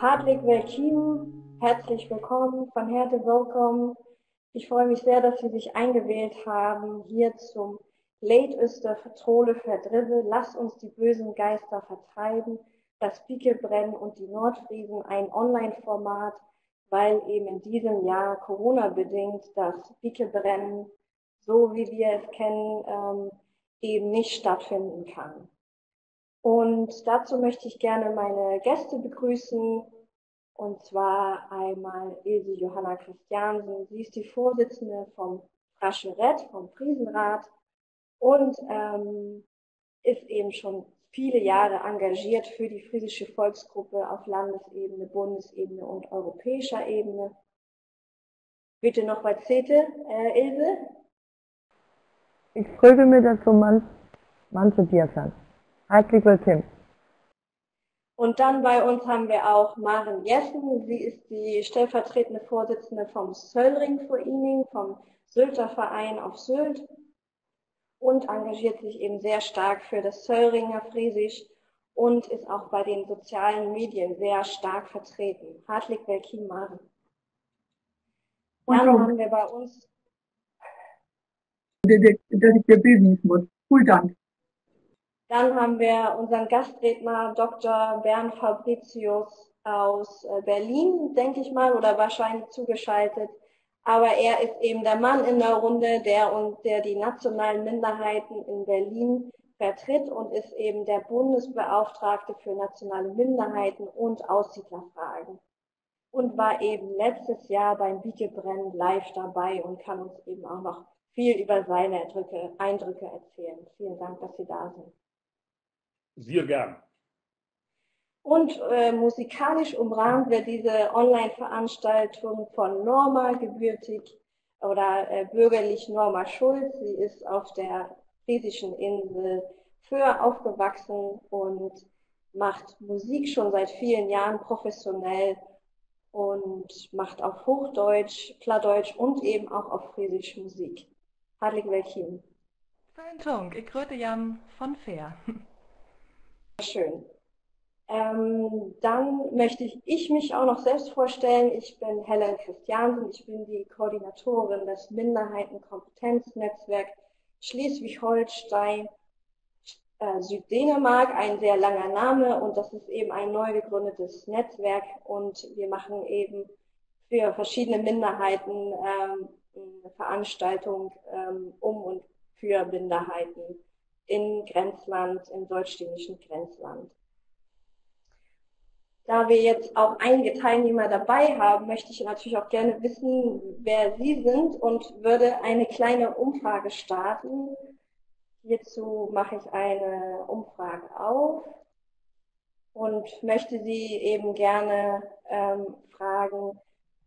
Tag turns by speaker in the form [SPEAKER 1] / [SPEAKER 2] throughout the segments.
[SPEAKER 1] Hartwig Welkin, herzlich willkommen, von Herde willkommen. Ich freue mich sehr, dass Sie sich eingewählt haben hier zum Leitöster Vertrole Verdrive, lass uns die bösen Geister vertreiben, das Piekelbrennen und die Nordfriesen, ein Online-Format, weil eben in diesem Jahr Corona-bedingt das Piekelbrennen, so wie wir es kennen, ähm, eben nicht stattfinden kann. Und dazu möchte ich gerne meine Gäste begrüßen, und zwar einmal Ilse Johanna Christiansen. Sie ist die Vorsitzende vom Frascheret, vom Friesenrat und ähm, ist eben schon viele Jahre engagiert für die friesische Volksgruppe auf Landesebene, Bundesebene und europäischer Ebene. Bitte noch was Zete, äh, Ilse?
[SPEAKER 2] Ich frage mir so man, manche Bierfans. Herzlich willkommen.
[SPEAKER 1] Und dann bei uns haben wir auch Maren Jessen. Sie ist die stellvertretende Vorsitzende vom Söllring Verein, vom Sylter Verein auf Sylt und engagiert sich eben sehr stark für das Söllringer Friesisch und ist auch bei den sozialen Medien sehr stark vertreten. Hartlich willkommen, Maren. Dann haben wir bei uns.
[SPEAKER 3] Dass ich der Business muss. Vielen Dank.
[SPEAKER 1] Dann haben wir unseren Gastredner Dr. Bernd Fabricius aus äh, Berlin, denke ich mal, oder wahrscheinlich zugeschaltet. Aber er ist eben der Mann in der Runde, der, und der die nationalen Minderheiten in Berlin vertritt und ist eben der Bundesbeauftragte für nationale Minderheiten und Aussiedlerfragen. Und war eben letztes Jahr beim Biegebrennen live dabei und kann uns eben auch noch viel über seine Eindrücke, Eindrücke erzählen. Vielen Dank, dass Sie da sind.
[SPEAKER 4] Sehr gern.
[SPEAKER 1] Und äh, musikalisch umrahmt wird diese Online-Veranstaltung von Norma gebürtig oder äh, bürgerlich Norma Schulz. Sie ist auf der friesischen Insel Föhr aufgewachsen und macht Musik schon seit vielen Jahren professionell und macht auf Hochdeutsch, Plattdeutsch und eben auch auf Friesisch Musik. Hartlich willkommen.
[SPEAKER 5] Vielen ich grüße Jan von Fair.
[SPEAKER 1] Schön. Ähm, dann möchte ich, ich mich auch noch selbst vorstellen. Ich bin Helen Christiansen. Ich bin die Koordinatorin des Minderheitenkompetenznetzwerk Schleswig-Holstein, äh, Süddänemark. Ein sehr langer Name und das ist eben ein neu gegründetes Netzwerk und wir machen eben für verschiedene Minderheiten ähm, eine Veranstaltung ähm, um und für Minderheiten in Grenzland, im deutsch-dänischen Grenzland. Da wir jetzt auch einige Teilnehmer dabei haben, möchte ich natürlich auch gerne wissen, wer Sie sind und würde eine kleine Umfrage starten. Hierzu mache ich eine Umfrage auf und möchte Sie eben gerne ähm, fragen,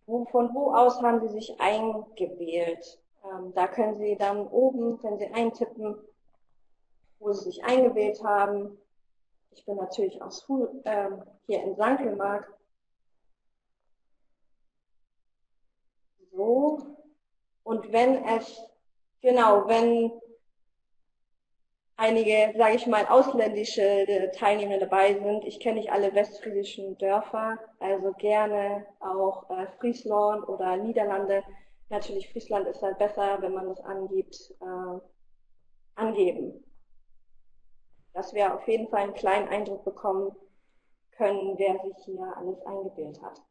[SPEAKER 1] wo, von wo aus haben Sie sich eingewählt? Ähm, da können Sie dann oben, wenn Sie eintippen, wo sie sich eingewählt haben. Ich bin natürlich aus äh, hier in Sankelmark. So. Und wenn es, genau, wenn einige, sage ich mal, ausländische Teilnehmer dabei sind. Ich kenne nicht alle westfriesischen Dörfer, also gerne auch äh, Friesland oder Niederlande. Natürlich Friesland ist halt besser, wenn man das angibt, äh, angeben dass wir auf jeden Fall einen kleinen Eindruck bekommen können, wer sich hier alles eingebildet hat.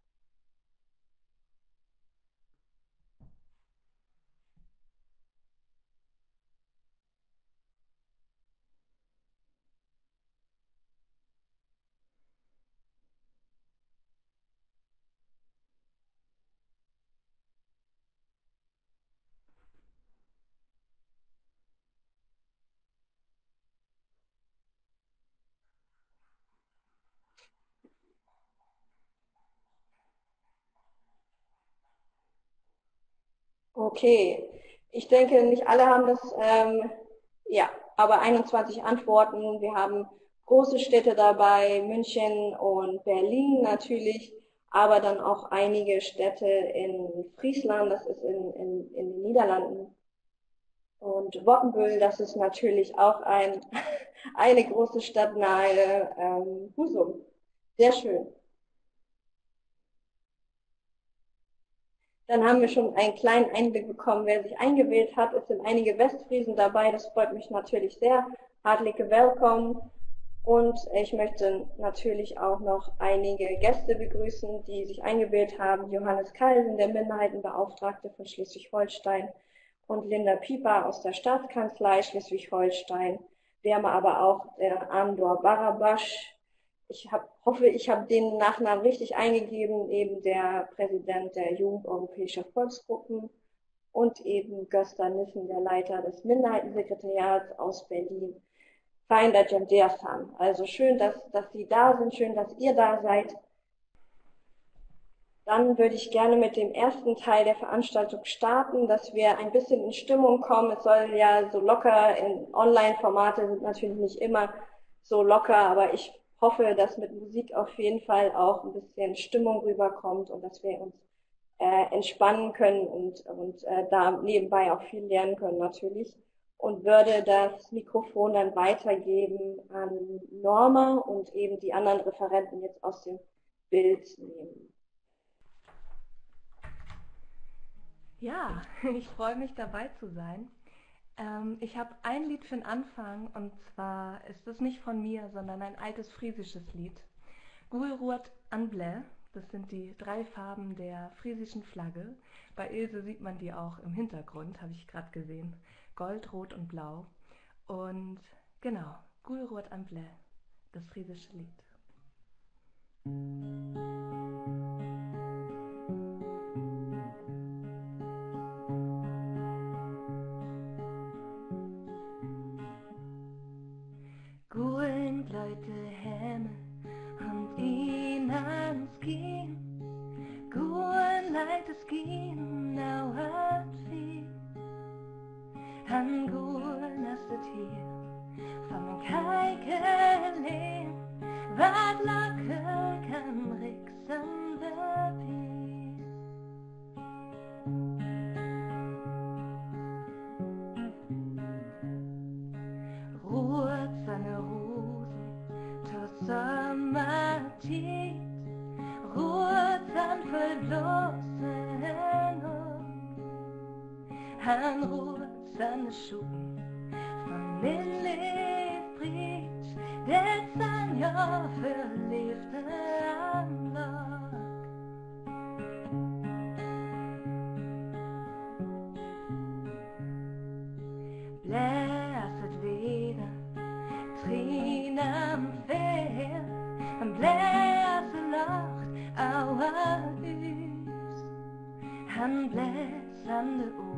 [SPEAKER 1] Okay, ich denke, nicht alle haben das, ähm, ja, aber 21 Antworten. Wir haben große Städte dabei, München und Berlin natürlich, aber dann auch einige Städte in Friesland, das ist in, in, in den Niederlanden. Und Woppenbüll, das ist natürlich auch ein, eine große Stadt nahe ähm, Husum. Sehr schön. Dann haben wir schon einen kleinen Einblick bekommen, wer sich eingewählt hat. Es sind einige Westfriesen dabei, das freut mich natürlich sehr. Hartliche Willkommen. Und ich möchte natürlich auch noch einige Gäste begrüßen, die sich eingewählt haben. Johannes Kalsen, der Minderheitenbeauftragte von Schleswig-Holstein und Linda Pieper aus der Staatskanzlei Schleswig-Holstein. Wir haben aber auch der Andor Barabasch. Ich hab, hoffe, ich habe den Nachnamen richtig eingegeben, eben der Präsident der Jugend Europäischer Volksgruppen und eben Gösta Nissen, der Leiter des Minderheitensekretariats aus Berlin. Dass haben. Also schön, dass, dass Sie da sind, schön, dass ihr da seid. Dann würde ich gerne mit dem ersten Teil der Veranstaltung starten, dass wir ein bisschen in Stimmung kommen. Es soll ja so locker, in Online-Formate sind natürlich nicht immer so locker, aber ich hoffe, dass mit Musik auf jeden Fall auch ein bisschen Stimmung rüberkommt und dass wir uns äh, entspannen können und, und äh, da nebenbei auch viel lernen können natürlich. Und würde das Mikrofon dann weitergeben an Norma und eben die anderen Referenten jetzt aus dem Bild nehmen.
[SPEAKER 5] Ja, ich freue mich dabei zu sein. Ähm, ich habe ein Lied für den Anfang und zwar ist es nicht von mir, sondern ein altes friesisches Lied. Gulruat Anble, das sind die drei Farben der friesischen Flagge. Bei Ilse sieht man die auch im Hintergrund, habe ich gerade gesehen. Gold, Rot und Blau. Und genau, Gulruat Anble, das friesische Lied.
[SPEAKER 1] dunkelbläute Himmel
[SPEAKER 5] und in hans Kinn. Guden lejte skin af at vi. Han guden er sit her, for man kan ikke læn. Hvert Han sköld blåsen Herrn Han seine Schuhe von den livstritt der sann jag förlyfte an And bless and the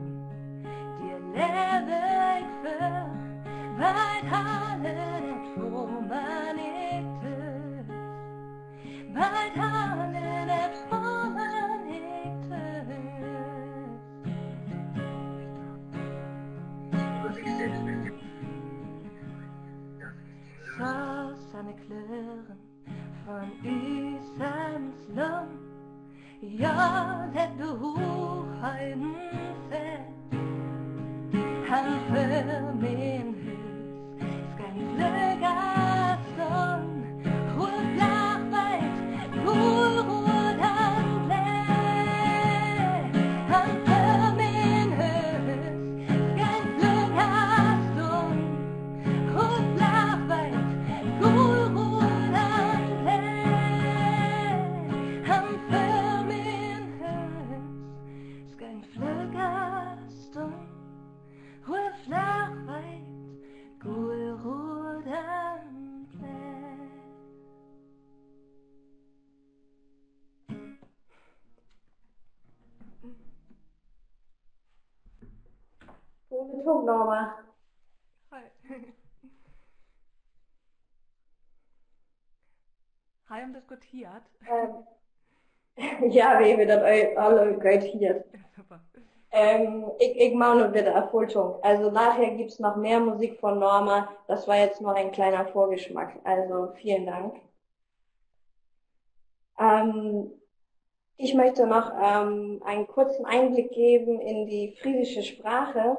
[SPEAKER 5] haben diskutiert.
[SPEAKER 1] Ähm, ja, hebben dat alle. Super. Ähm, ich, ich mache nur bitte Erfolgung. Also nachher gibt es noch mehr Musik von Norma. Das war jetzt nur ein kleiner Vorgeschmack. Also vielen Dank. Ähm, ich möchte noch ähm, einen kurzen Einblick geben in die friesische Sprache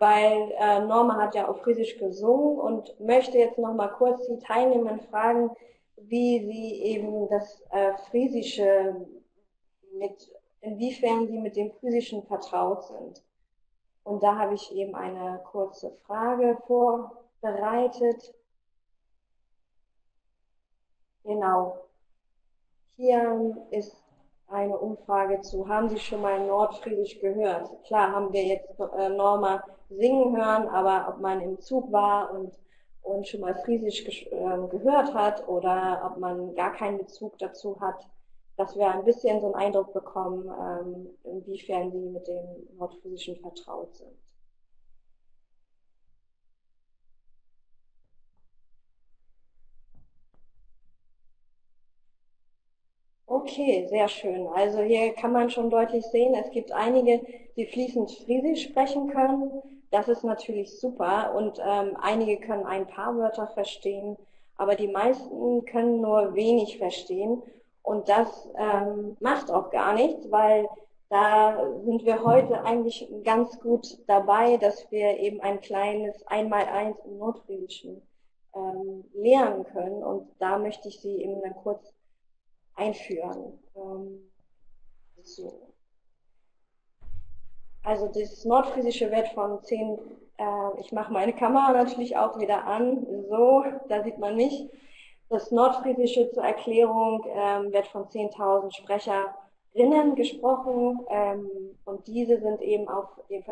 [SPEAKER 1] weil äh, Norma hat ja auf Friesisch gesungen und möchte jetzt noch mal kurz die Teilnehmer fragen, wie sie eben das äh, Friesische mit inwiefern sie mit dem Physischen vertraut sind. Und da habe ich eben eine kurze Frage vorbereitet. Genau. Hier ist eine Umfrage zu, haben Sie schon mal Nordfriesisch gehört? Klar haben wir jetzt äh, Norma singen hören, aber ob man im Zug war und, und schon mal Friesisch äh, gehört hat oder ob man gar keinen Bezug dazu hat, dass wir ein bisschen so einen Eindruck bekommen, ähm, inwiefern sie mit dem Nordfriesischen vertraut sind. Okay, sehr schön. Also hier kann man schon deutlich sehen, es gibt einige, die fließend Friesisch sprechen können. Das ist natürlich super und ähm, einige können ein paar Wörter verstehen, aber die meisten können nur wenig verstehen. Und das ähm, macht auch gar nichts, weil da sind wir heute eigentlich ganz gut dabei, dass wir eben ein kleines Einmaleins im Nordfriesischen ähm, lernen können. Und da möchte ich Sie eben dann kurz einführen. Ähm, so. Also das Nordfriesische wird von 10, äh, ich mache meine Kamera natürlich auch wieder an, so, da sieht man mich. Das Nordfriesische zur Erklärung ähm, wird von 10.000 Sprecherinnen gesprochen ähm, und diese sind eben auf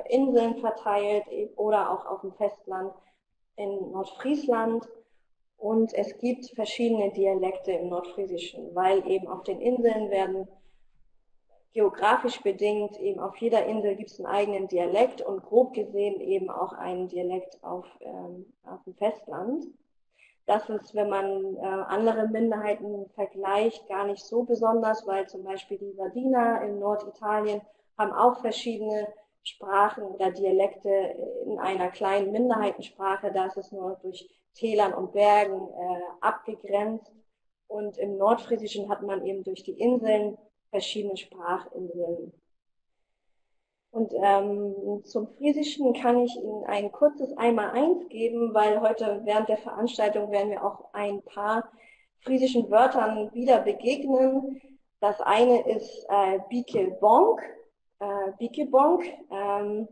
[SPEAKER 1] Inseln verteilt oder auch auf dem Festland in Nordfriesland. Und es gibt verschiedene Dialekte im Nordfriesischen, weil eben auf den Inseln werden geografisch bedingt eben auf jeder Insel gibt es einen eigenen Dialekt und grob gesehen eben auch einen Dialekt auf, ähm, auf dem Festland. Das ist, wenn man äh, andere Minderheiten vergleicht, gar nicht so besonders, weil zum Beispiel die Sardiner in Norditalien haben auch verschiedene Sprachen oder Dialekte in einer kleinen Minderheitensprache. Da ist es nur durch Tälern und Bergen äh, abgegrenzt. Und im Nordfriesischen hat man eben durch die Inseln verschiedene Sprachinseln. Und ähm, zum Friesischen kann ich Ihnen ein kurzes Einmal-Eins geben, weil heute während der Veranstaltung werden wir auch ein paar friesischen Wörtern wieder begegnen. Das eine ist äh, Biekelbonk. Äh, Biekelbonk. Ähm,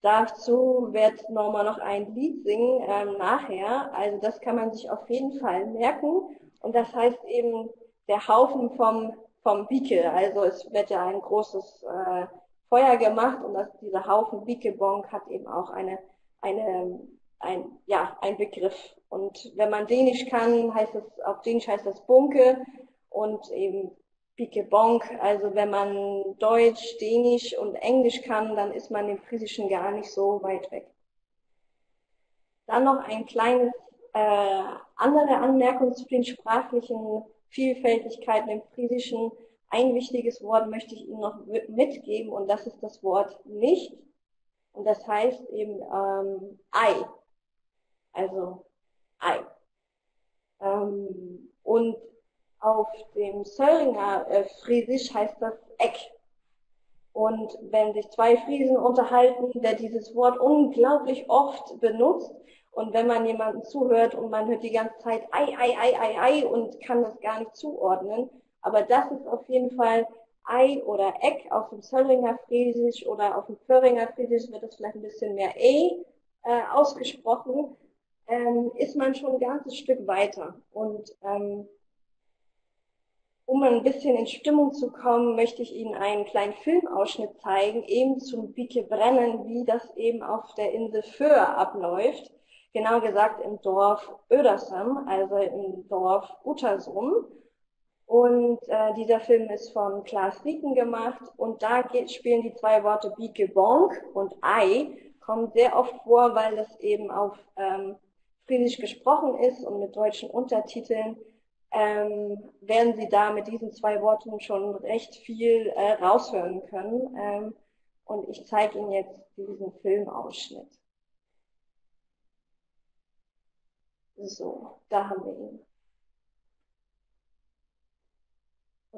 [SPEAKER 1] dazu wird Norma noch ein Lied singen ähm, nachher. Also das kann man sich auf jeden Fall merken. Und das heißt eben der Haufen vom, vom Biekel. Also es wird ja ein großes äh, Feuer gemacht und das, dieser Haufen Bikebonk hat eben auch eine, eine, ein, ja, ein Begriff. Und wenn man Dänisch kann, heißt es, auf Dänisch heißt das Bunke und eben Bikebonk. Also wenn man Deutsch, Dänisch und Englisch kann, dann ist man im Friesischen gar nicht so weit weg. Dann noch ein kleines äh, andere Anmerkung zu den sprachlichen Vielfältigkeiten im Friesischen. Ein wichtiges Wort möchte ich Ihnen noch mitgeben und das ist das Wort nicht. Und das heißt eben ähm, Ei. Also Ei. Ähm, und auf dem Söringer äh, Friesisch heißt das Eck. Und wenn sich zwei Friesen unterhalten, der dieses Wort unglaublich oft benutzt, und wenn man jemandem zuhört und man hört die ganze Zeit Ei, Ei, Ei, Ei, Ei und kann das gar nicht zuordnen, aber das ist auf jeden Fall Ei oder Eck auf dem Zöllringer Friesisch oder auf dem Föhringer Friesisch wird es vielleicht ein bisschen mehr E äh, ausgesprochen, ähm, ist man schon ein ganzes Stück weiter. Und ähm, um ein bisschen in Stimmung zu kommen, möchte ich Ihnen einen kleinen Filmausschnitt zeigen, eben zum Bike Brennen, wie das eben auf der Insel Föhr abläuft. Genau gesagt im Dorf Ödersam, also im Dorf Uttersum. Und äh, dieser Film ist von Klaas Rieken gemacht und da geht, spielen die zwei Worte Bieke Bonk und Ei kommen sehr oft vor, weil das eben auf ähm, Friesisch gesprochen ist und mit deutschen Untertiteln ähm, werden Sie da mit diesen zwei Worten schon recht viel äh, raushören können. Ähm, und ich zeige Ihnen jetzt diesen Filmausschnitt. So, da haben wir ihn.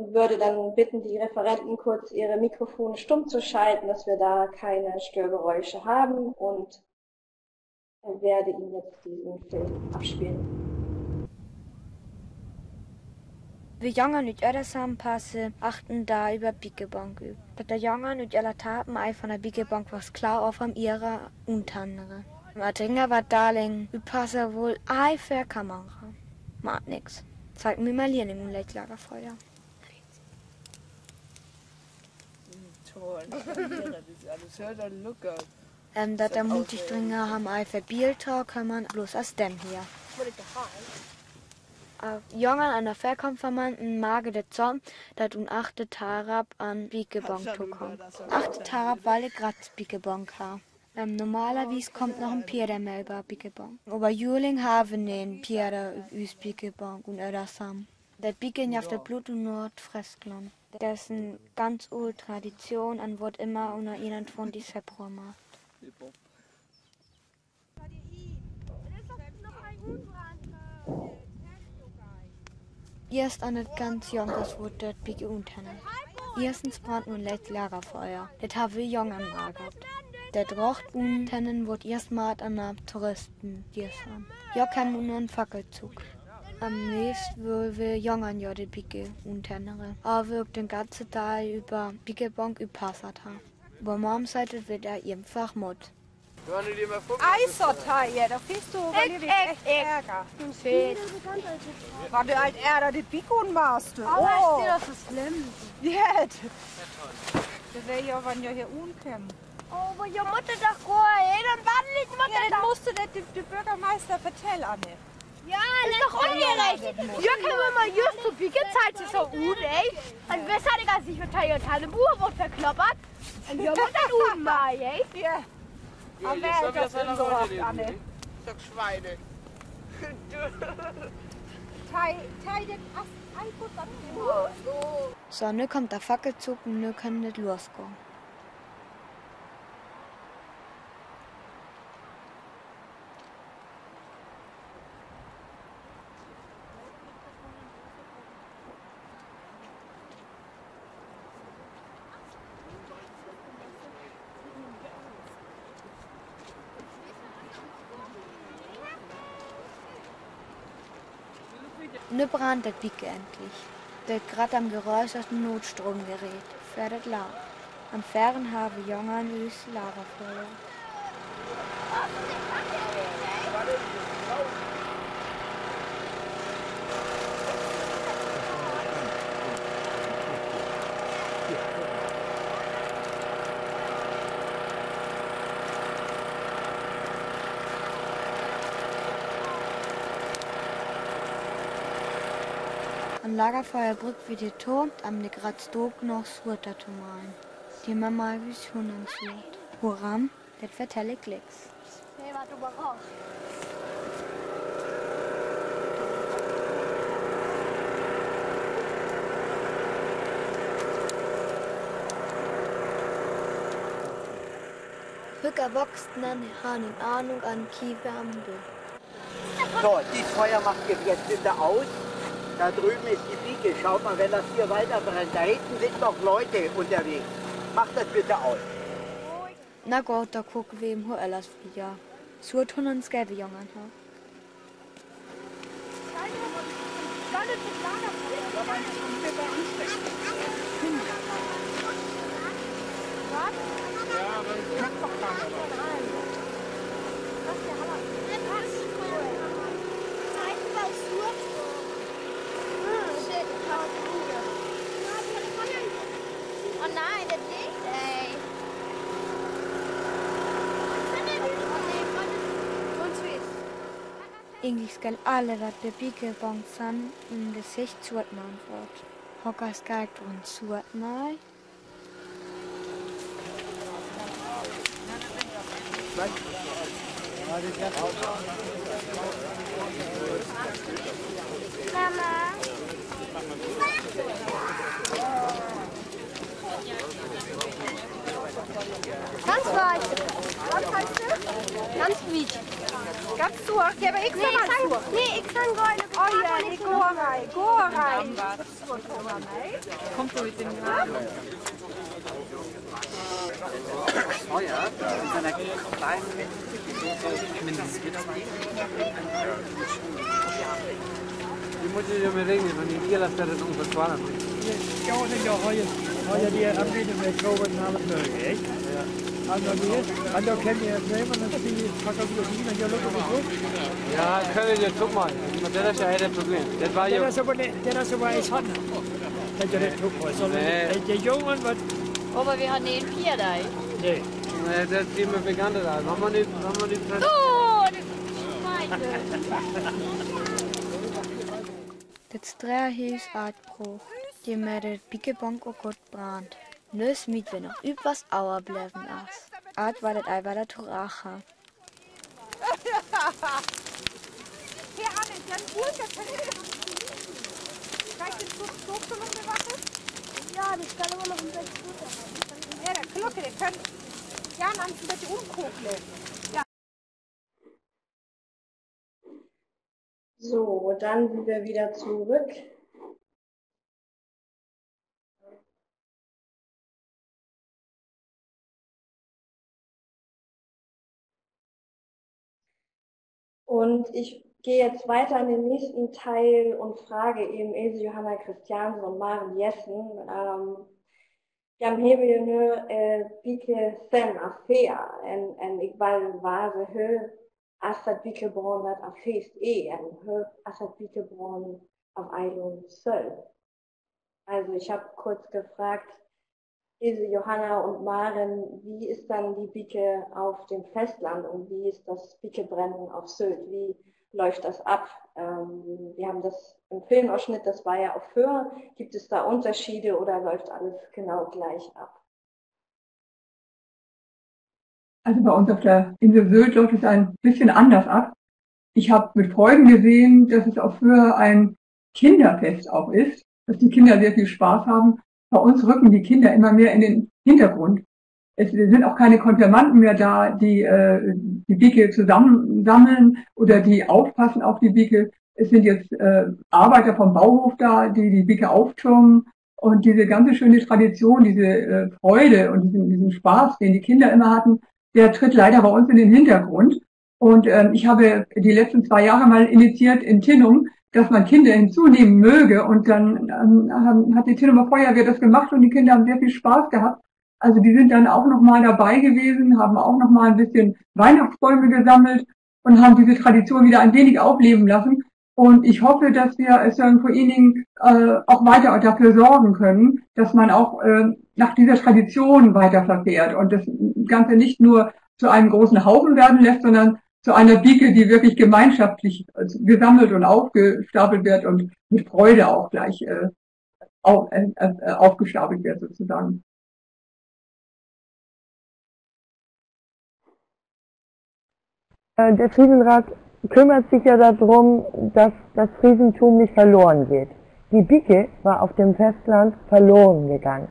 [SPEAKER 1] und würde dann bitten, die Referenten kurz ihre Mikrofone stumm zu schalten, dass wir da keine Störgeräusche haben und werde Ihnen jetzt diesen Film abspielen.
[SPEAKER 6] Vi jongen ut öra sampasse achten da über Biggebank üb. Dat der jongen ut alla tapen ei von der Biggebank was klar auf am ihrer untannere. Matinga war darling, üpasse wohl ei für Kamera. Macht nix. Zeig mir mal hier im Lagerfeuer.
[SPEAKER 7] Toll. das ist alles hört und lookert.
[SPEAKER 6] Ähm, dat der mutig dringe haben ei für Bieltag kann man bloß aus dem hier. Auf Jungen an der Verkampfermann Mage der Zorn, dat un achte Tarab an Biegebank kommen. Achte Tarab weil ich grad Biegebank ha. Ähm, normalerweise kommt noch ein Pier der Melba Biegebank. Aber Juling haben den Pier der Üs Biegebank und er das sam. Der Biegen auf der Blut und Nord Freskland. Das ist eine ganz alte Tradition und wird immer unter ihnen von die Februar gemacht. Erst an das ganz Jonkers wurde das Bigge unterne. Erstens brand nun letzt Lagerfeuer. Das haben wir jung an gehabt. Der Drocht unternen wurde erstmal an der Touristen gestern. Ja, kann nun einen Fackelzug. Am nächsten will wir jung an ja die Bigge unternere. Aber wir den ganzen Tag über Biggebank überpassert haben. Aber Momseite wird er einfach Mut.
[SPEAKER 8] Eissorteier, da findest du, weil ihr dich echt ärger. War du halt ärger, die Bikon warst du.
[SPEAKER 6] Aber
[SPEAKER 8] Oh,
[SPEAKER 6] ist das so schlimm?
[SPEAKER 8] jetzt. Das wäre ja, wenn ihr hier
[SPEAKER 6] Oh, aber ihr Mutter doch gut, dann warten nicht
[SPEAKER 8] Ja, dann musst du das dem dem Bürgermeister vertellen, Anne.
[SPEAKER 6] Ja, das ist doch ungerecht. Ja, können wir mal just so viel Zeit ist so unrecht. Und weshalb ich sich verteilt habe, Buhr wird verkloppert. Und wir wollen dann unten mal, ey.
[SPEAKER 8] Ja. Aber wer hat das denn gemacht, Anne?
[SPEAKER 7] Sag Schweine.
[SPEAKER 6] So, nu kommt der Fackelzug und nu kann das losgehen. Brannt das Bicke endlich. Der grad am Geräusch aus dem Notstromgerät fördert laut. Am Fern habe Jungen üs Lagerfeuer. Am Lagerfeuer brückt wie die Ton, am. Die Mama wie Hunden sucht. Woran? Das vertelle Klicks.
[SPEAKER 9] Nee, warte mal raus.
[SPEAKER 6] Hücker boxten an Hahn in Ahnung an Kiefer am Bild.
[SPEAKER 10] So, die Feuer macht ihr jetzt bitte aus. Da drüben ist die Bieke. Schaut mal, wenn das hier weiter brennt. Da hinten sind noch Leute unterwegs. Macht das bitte aus.
[SPEAKER 6] Na gut, da gucken wir im Hoelas wieder. Surt Hunden Skelve Jungen ha.
[SPEAKER 9] Oh
[SPEAKER 6] Eigentlich skal alle dat de bigge bong san in Gesicht zuert man wird. Hocker skalt und zuert mal.
[SPEAKER 9] Mama.
[SPEAKER 6] Ganz. Was heißt du? Ganz weich.
[SPEAKER 8] Ganz durch, ja, aber ich
[SPEAKER 9] Nee,
[SPEAKER 8] sag
[SPEAKER 9] ich
[SPEAKER 8] mal
[SPEAKER 9] kann,
[SPEAKER 8] durch.
[SPEAKER 9] nee, ich kann goldene
[SPEAKER 8] Oh ja, ich geh rein, geh rein.
[SPEAKER 7] Kommt so mit dem
[SPEAKER 10] Feuer in einer kleinen
[SPEAKER 11] Die moet je ermee rekenen, van die eerlijk dat het ongeveer 12 is.
[SPEAKER 12] Ja, ga je, ga je die komen naar het merken, hè? Ja. En dan hier, en dan kan je het nemen en dan zie je, pak ook weer zien en je lukt het goed.
[SPEAKER 11] Ja, ik kan je toch maar. Maar dat is ja het probleem. Dat was je...
[SPEAKER 12] Dat is aber nicht, das ist aber handen. Dat je dat ook was.
[SPEAKER 11] Nee.
[SPEAKER 12] Nee. Die jongen, wat,
[SPEAKER 9] Aber wir haben den Pier da.
[SPEAKER 12] nee.
[SPEAKER 11] Nee, dat is me bekend daar. Maar maar niet, maar maar niet...
[SPEAKER 9] Oh, das meinte.
[SPEAKER 6] Det stræhus er et bruch, det med det byggebank og godt brand. Nå smid vi nok ut was overbleven ass. Art var det ei var det toracha.
[SPEAKER 8] Hier, Anne, dann gut, das kann ich. Kann ich den Zug so noch bewachen? Ja, das kann aber noch ein bisschen gut Ja, der Glocke, der kann gerne an ein bisschen umkugeln.
[SPEAKER 1] So, dann sind wir wieder zurück. Und ich gehe jetzt weiter in den nächsten Teil und frage eben Ilse Johanna Christiansen und Maren Jessen, ähm, nu eh, vilka sen affär en, en ikbal vase hö assat vilka bronat av fest är en hö assat vilka bron av Eilung Söll. Also ich habe kurz gefragt, Ilse, Johanna und Maren, wie ist dann die Bicke auf dem Festland und wie ist das Bickebrennen auf Sylt? Wie läuft das ab? Ähm, wir haben das im Filmausschnitt, das war ja auf Höhe. Gibt es da Unterschiede oder läuft alles genau gleich ab?
[SPEAKER 3] Also bei uns auf der Insel Sylt läuft es ein bisschen anders ab. Ich habe mit Freuden gesehen, dass es auf Höhe ein Kinderfest auch ist, dass die Kinder sehr viel Spaß haben. Bei uns rücken die Kinder immer mehr in den Hintergrund. Es sind auch keine Konfirmanden mehr da, die äh, die Bicke zusammensammeln oder die aufpassen auf die Bicke. Es sind jetzt äh, Arbeiter vom Bauhof da, die die Bicke auftürmen. Und diese ganze schöne Tradition, diese äh, Freude und diesen, diesen Spaß, den die Kinder immer hatten, der tritt leider bei uns in den Hintergrund. Und ähm, ich habe die letzten zwei Jahre mal initiiert in Tinnum, dass man Kinder hinzunehmen möge. Und dann ähm, hat die Tinnumer Feuerwehr das gemacht und die Kinder haben sehr viel Spaß gehabt. Also die sind dann auch nochmal dabei gewesen, haben auch nochmal ein bisschen Weihnachtsbäume gesammelt und haben diese Tradition wieder ein wenig aufleben lassen. Und ich hoffe, dass wir es dann vor äh, auch weiter dafür sorgen können, dass man auch äh, nach dieser Tradition weiter verfährt und das Ganze nicht nur zu einem großen Haufen werden lässt, sondern zu einer Bicke, die wirklich gemeinschaftlich äh, gesammelt und aufgestapelt wird und mit Freude auch gleich äh, auf, äh, äh, aufgestapelt wird sozusagen.
[SPEAKER 2] Äh, Der Friesenrat kümmert sich ja darum, dass das Friesentum nicht verloren geht. Die Bicke war auf dem Festland verloren gegangen.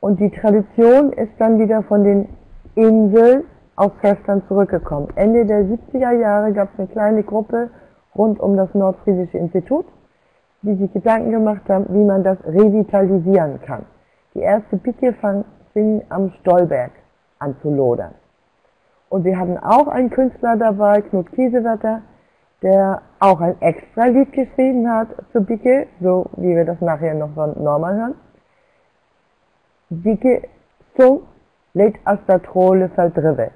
[SPEAKER 2] Und die Tradition ist dann wieder von den Inseln aufs Festland zurückgekommen. Ende der 70er Jahre gab es eine kleine Gruppe rund um das Nordfriesische Institut, die sich Gedanken gemacht haben, wie man das revitalisieren kann. Die erste Bicke fing am Stolberg an zu lodern. Und wir hatten auch einen Künstler dabei, Knut Kiesewetter, der auch ein extra Lied geschrieben hat zu Bicke, so wie wir das nachher noch von Norman hören. Bicke Zung lädt Astatrole verdrive.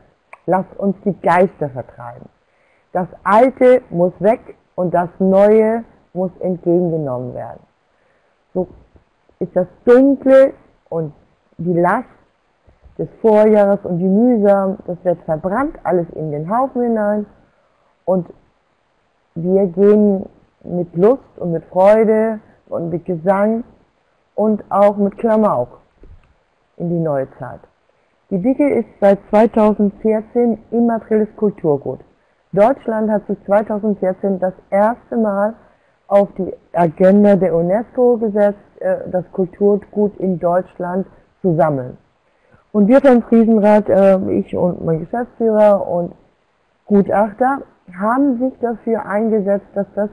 [SPEAKER 2] Lass uns die Geister vertreiben. Das Alte muss weg und das Neue muss entgegengenommen werden. So ist das Dunkle und die Last des Vorjahres und die Mühsam, das wird verbrannt, alles in den Haufen hinein und wir gehen mit Lust und mit Freude und mit Gesang und auch mit Klamauk in die neue Zeit. Die Bicke ist seit 2014 immaterielles Kulturgut. Deutschland hat sich 2014 das erste Mal auf die Agenda der UNESCO gesetzt, äh, das Kulturgut in Deutschland zu sammeln. Und wir vom Friesenrat, äh, ich und mein Geschäftsführer und Gutachter, haben sich dafür eingesetzt, dass das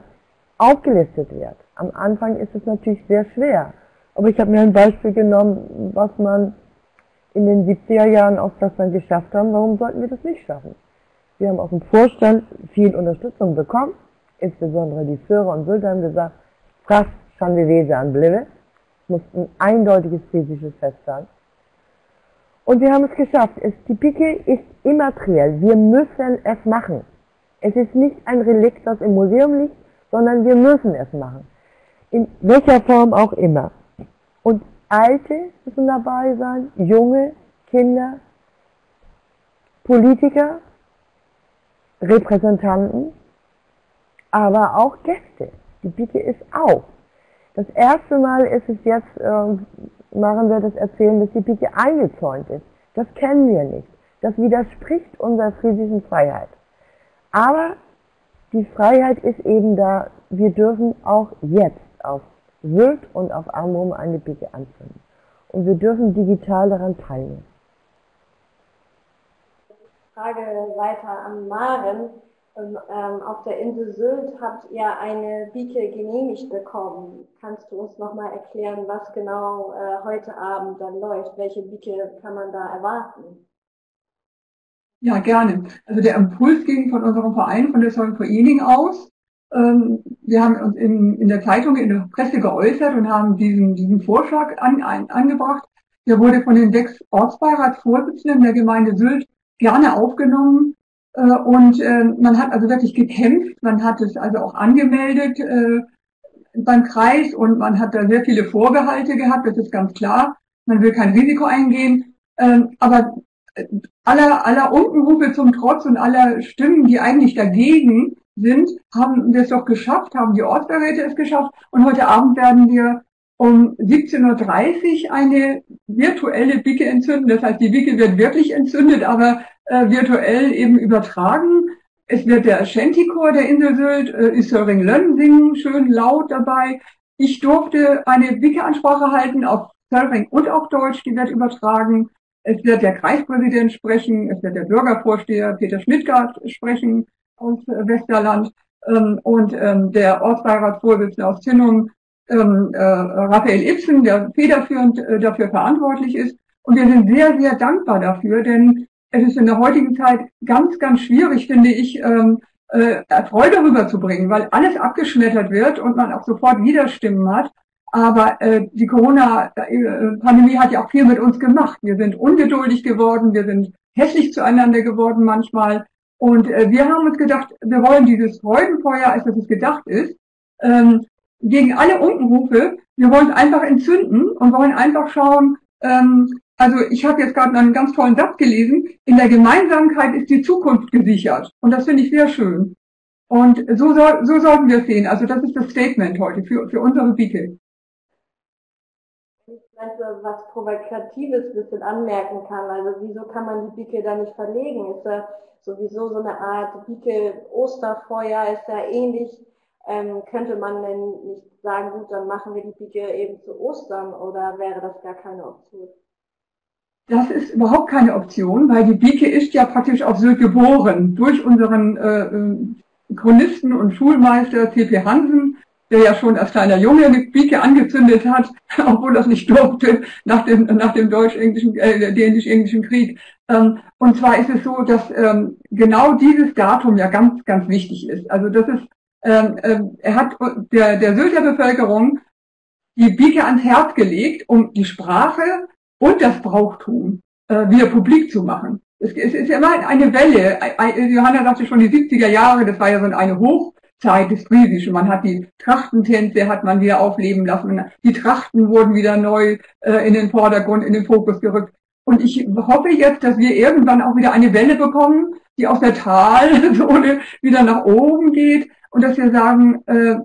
[SPEAKER 2] aufgelistet wird. Am Anfang ist es natürlich sehr schwer. Aber ich habe mir ein Beispiel genommen, was man in den 70er Jahren auf Festland geschafft haben. Warum sollten wir das nicht schaffen? Wir haben aus dem Vorstand viel Unterstützung bekommen insbesondere die Syrer und Sylter haben gesagt, Fras schon die Wese an Blive. Es muss ein eindeutiges friesisches Fest sein. Und wir haben es geschafft. Es, die Pike ist immateriell. Wir müssen es machen. Es ist nicht ein Relikt, das im Museum liegt, sondern wir müssen es machen. In welcher Form auch immer. Und Alte müssen dabei sein, junge, Kinder, Politiker, Repräsentanten, aber auch Gäste. Die Pike ist auf. Das erste Mal ist es jetzt, äh, Maren wird es erzählen, dass die Pike eingezäunt ist. Das kennen wir nicht. Das widerspricht unserer friesischen Freiheit. Aber die Freiheit ist eben da, wir dürfen auch jetzt auf Sylt und auf Amrum eine Pike anzünden. Und wir dürfen digital daran teilnehmen.
[SPEAKER 1] Frage weiter an Maren. Ähm, auf der Insel Sylt habt ihr eine Bieke genehmigt bekommen. Kannst du uns nochmal erklären, was genau äh, heute Abend dann läuft? Welche Bieke kann man da erwarten?
[SPEAKER 3] Ja, gerne. Also der Impuls ging von unserem Verein, von der Säule for Ening aus. Ähm, wir haben uns in, in der Zeitung, in der Presse geäußert und haben diesen, diesen Vorschlag an, ein, angebracht. Der wurde von den sechs Ortsbeiratsvorsitzenden der Gemeinde Sylt gerne aufgenommen. Äh, und äh, man hat also wirklich gekämpft, man hat es also auch angemeldet äh, beim Kreis und man hat da sehr viele Vorbehalte gehabt, das ist ganz klar. Man will kein Risiko eingehen. Ähm, aber aller, aller Unkenrufe zum Trotz und aller Stimmen, die eigentlich dagegen sind, haben wir es doch geschafft, haben die Ortsberäte es geschafft. Und heute Abend werden wir um 17.30 Uhr eine virtuelle Bicke entzünden. Das heißt, die Bicke wird wirklich entzündet, aber äh, virtuell eben übertragen. Es wird der Shanty-Chor der Insel Sylt, äh, Isöring Lönn singen, schön laut dabei. Ich durfte eine Bicke-Ansprache halten auf Söring und auf Deutsch, die wird übertragen. Es wird der Kreispräsident sprechen, es wird der Bürgervorsteher Peter Schmidtgart sprechen aus äh, Westerland ähm, und ähm, der Ortsbeiratsvorsitzende aus Zinnung ähm, äh, Raphael Ibsen, der federführend äh, dafür verantwortlich ist. Und wir sind sehr, sehr dankbar dafür, denn es ist in der heutigen Zeit ganz, ganz schwierig, finde ich, ähm, äh, Freude rüberzubringen, weil alles abgeschmettert wird und man auch sofort Widerstimmen hat. Aber äh, die Corona-Pandemie hat ja auch viel mit uns gemacht. Wir sind ungeduldig geworden, wir sind hässlich zueinander geworden manchmal. Und äh, wir haben uns gedacht, wir wollen dieses Freudenfeuer, als das es gedacht ist, ähm, gegen alle Unkenrufe. Wir wollen es einfach entzünden und wollen einfach schauen, ähm, also ich habe jetzt gerade einen ganz tollen Satz gelesen, in der Gemeinsamkeit ist die Zukunft gesichert. Und das finde ich sehr schön. Und so, so sollten wir es sehen. Also das ist das Statement heute für, für unsere Bicke.
[SPEAKER 1] Vielleicht was Provokatives ein bisschen anmerken kann. Also wieso kann man die Bicke da nicht verlegen? Ist da sowieso so eine Art Bicke Osterfeuer, ist da ähnlich ähm, könnte man denn nicht sagen, gut, dann machen wir die Pike eben zu Ostern oder wäre das gar keine Option?
[SPEAKER 3] Das ist überhaupt keine Option, weil die Bike ist ja praktisch auf Sylt geboren durch unseren äh, äh Chronisten und Schulmeister C.P. Hansen, der ja schon als kleiner Junge eine Bike angezündet hat, obwohl das nicht durfte nach dem, nach dem deutsch-englischen, äh, dänisch-englischen Krieg. Ähm, und zwar ist es so, dass ähm, genau dieses Datum ja ganz, ganz wichtig ist. Also das ist ähm, ähm, er hat der, der Sylter Bevölkerung die Bike ans Herz gelegt, um die Sprache und das Brauchtum äh, wieder publik zu machen. Es, es ist ja immer eine Welle. Johanna sagte schon, die 70er Jahre, das war ja so eine Hochzeit des Friesischen. Man hat die Trachtentänze, hat man wieder aufleben lassen. Die Trachten wurden wieder neu äh, in den Vordergrund, in den Fokus gerückt. Und ich hoffe jetzt, dass wir irgendwann auch wieder eine Welle bekommen, die aus der Talzone wieder nach oben geht und dass wir sagen, äh,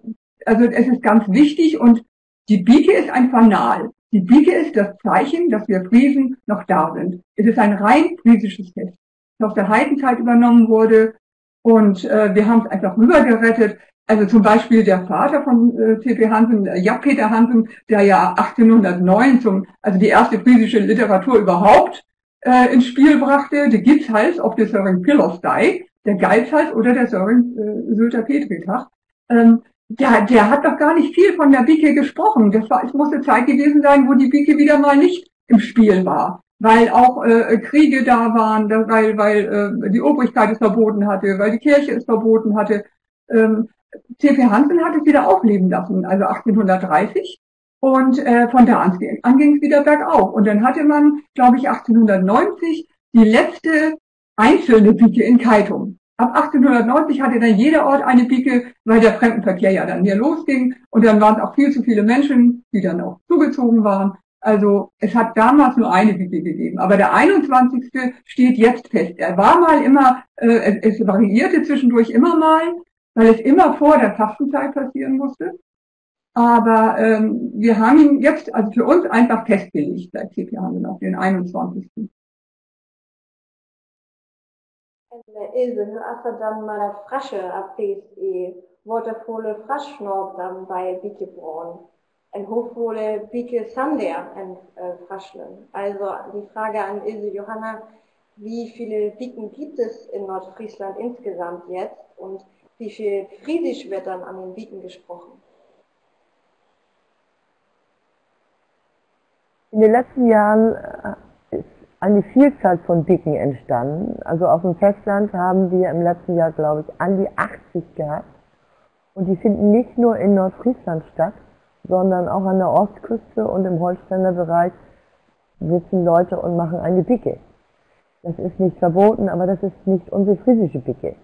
[SPEAKER 3] also es ist ganz wichtig und die Bieke ist ein Fanal. Die Bieke ist das Zeichen, dass wir Friesen noch da sind. Es ist ein rein friesisches Fest, das aus der Heidenzeit übernommen wurde und äh, wir haben es einfach rübergerettet. Also zum Beispiel der Vater von äh, C.P. Hansen, äh, Japp Peter Hansen, der ja 1809 zum, also die erste friesische Literatur überhaupt äh, ins Spiel brachte, die Gitzhals auf der Sören Pilostei, der Geizhals oder der Sören äh, Sylter Petritag, ähm, der, der hat doch gar nicht viel von der Bike gesprochen. Das war, es musste Zeit gewesen sein, wo die Bike wieder mal nicht im Spiel war, weil auch äh, Kriege da waren, weil, weil äh, die Obrigkeit es verboten hatte, weil die Kirche es verboten hatte. Ähm, C.P. Hansen hat es wieder aufleben lassen, also 1830. Und äh, von da an, an ging es wieder bergauf. Und dann hatte man, glaube ich, 1890 die letzte einzelne Pike in Keitum. Ab 1890 hatte dann jeder Ort eine Pike, weil der Fremdenverkehr ja dann hier losging. Und dann waren es auch viel zu viele Menschen, die dann auch zugezogen waren. Also es hat damals nur eine Pike gegeben. Aber der 21. steht jetzt fest. Er war mal immer, äh, es, variierte zwischendurch immer mal, weil es immer vor der Fastenzeit passieren musste. Aber ähm, wir haben ihn jetzt, also für uns einfach festgelegt seit zehn Jahren auf den 21.
[SPEAKER 1] Ilse, nu after dan maar dat frasche afgeest e, wordt er volle fraschnorp dan En hochwohle Bieke Sander en äh, Fraschlen. Also die Frage an Ilse Johanna, wie viele Biken gibt es in Nordfriesland insgesamt jetzt und wie viel Friesisch wird dann an den Biken gesprochen?
[SPEAKER 2] In den letzten Jahren äh, ist eine Vielzahl von Biken entstanden. Also auf dem Festland haben wir im letzten Jahr, glaube ich, an die 80 gehabt. Und die finden nicht nur in Nordfriesland statt, sondern auch an der Ostküste und im Holsteiner Bereich sitzen Leute und machen eine Picke. Das ist nicht verboten, aber das ist nicht unsere friesische Picke.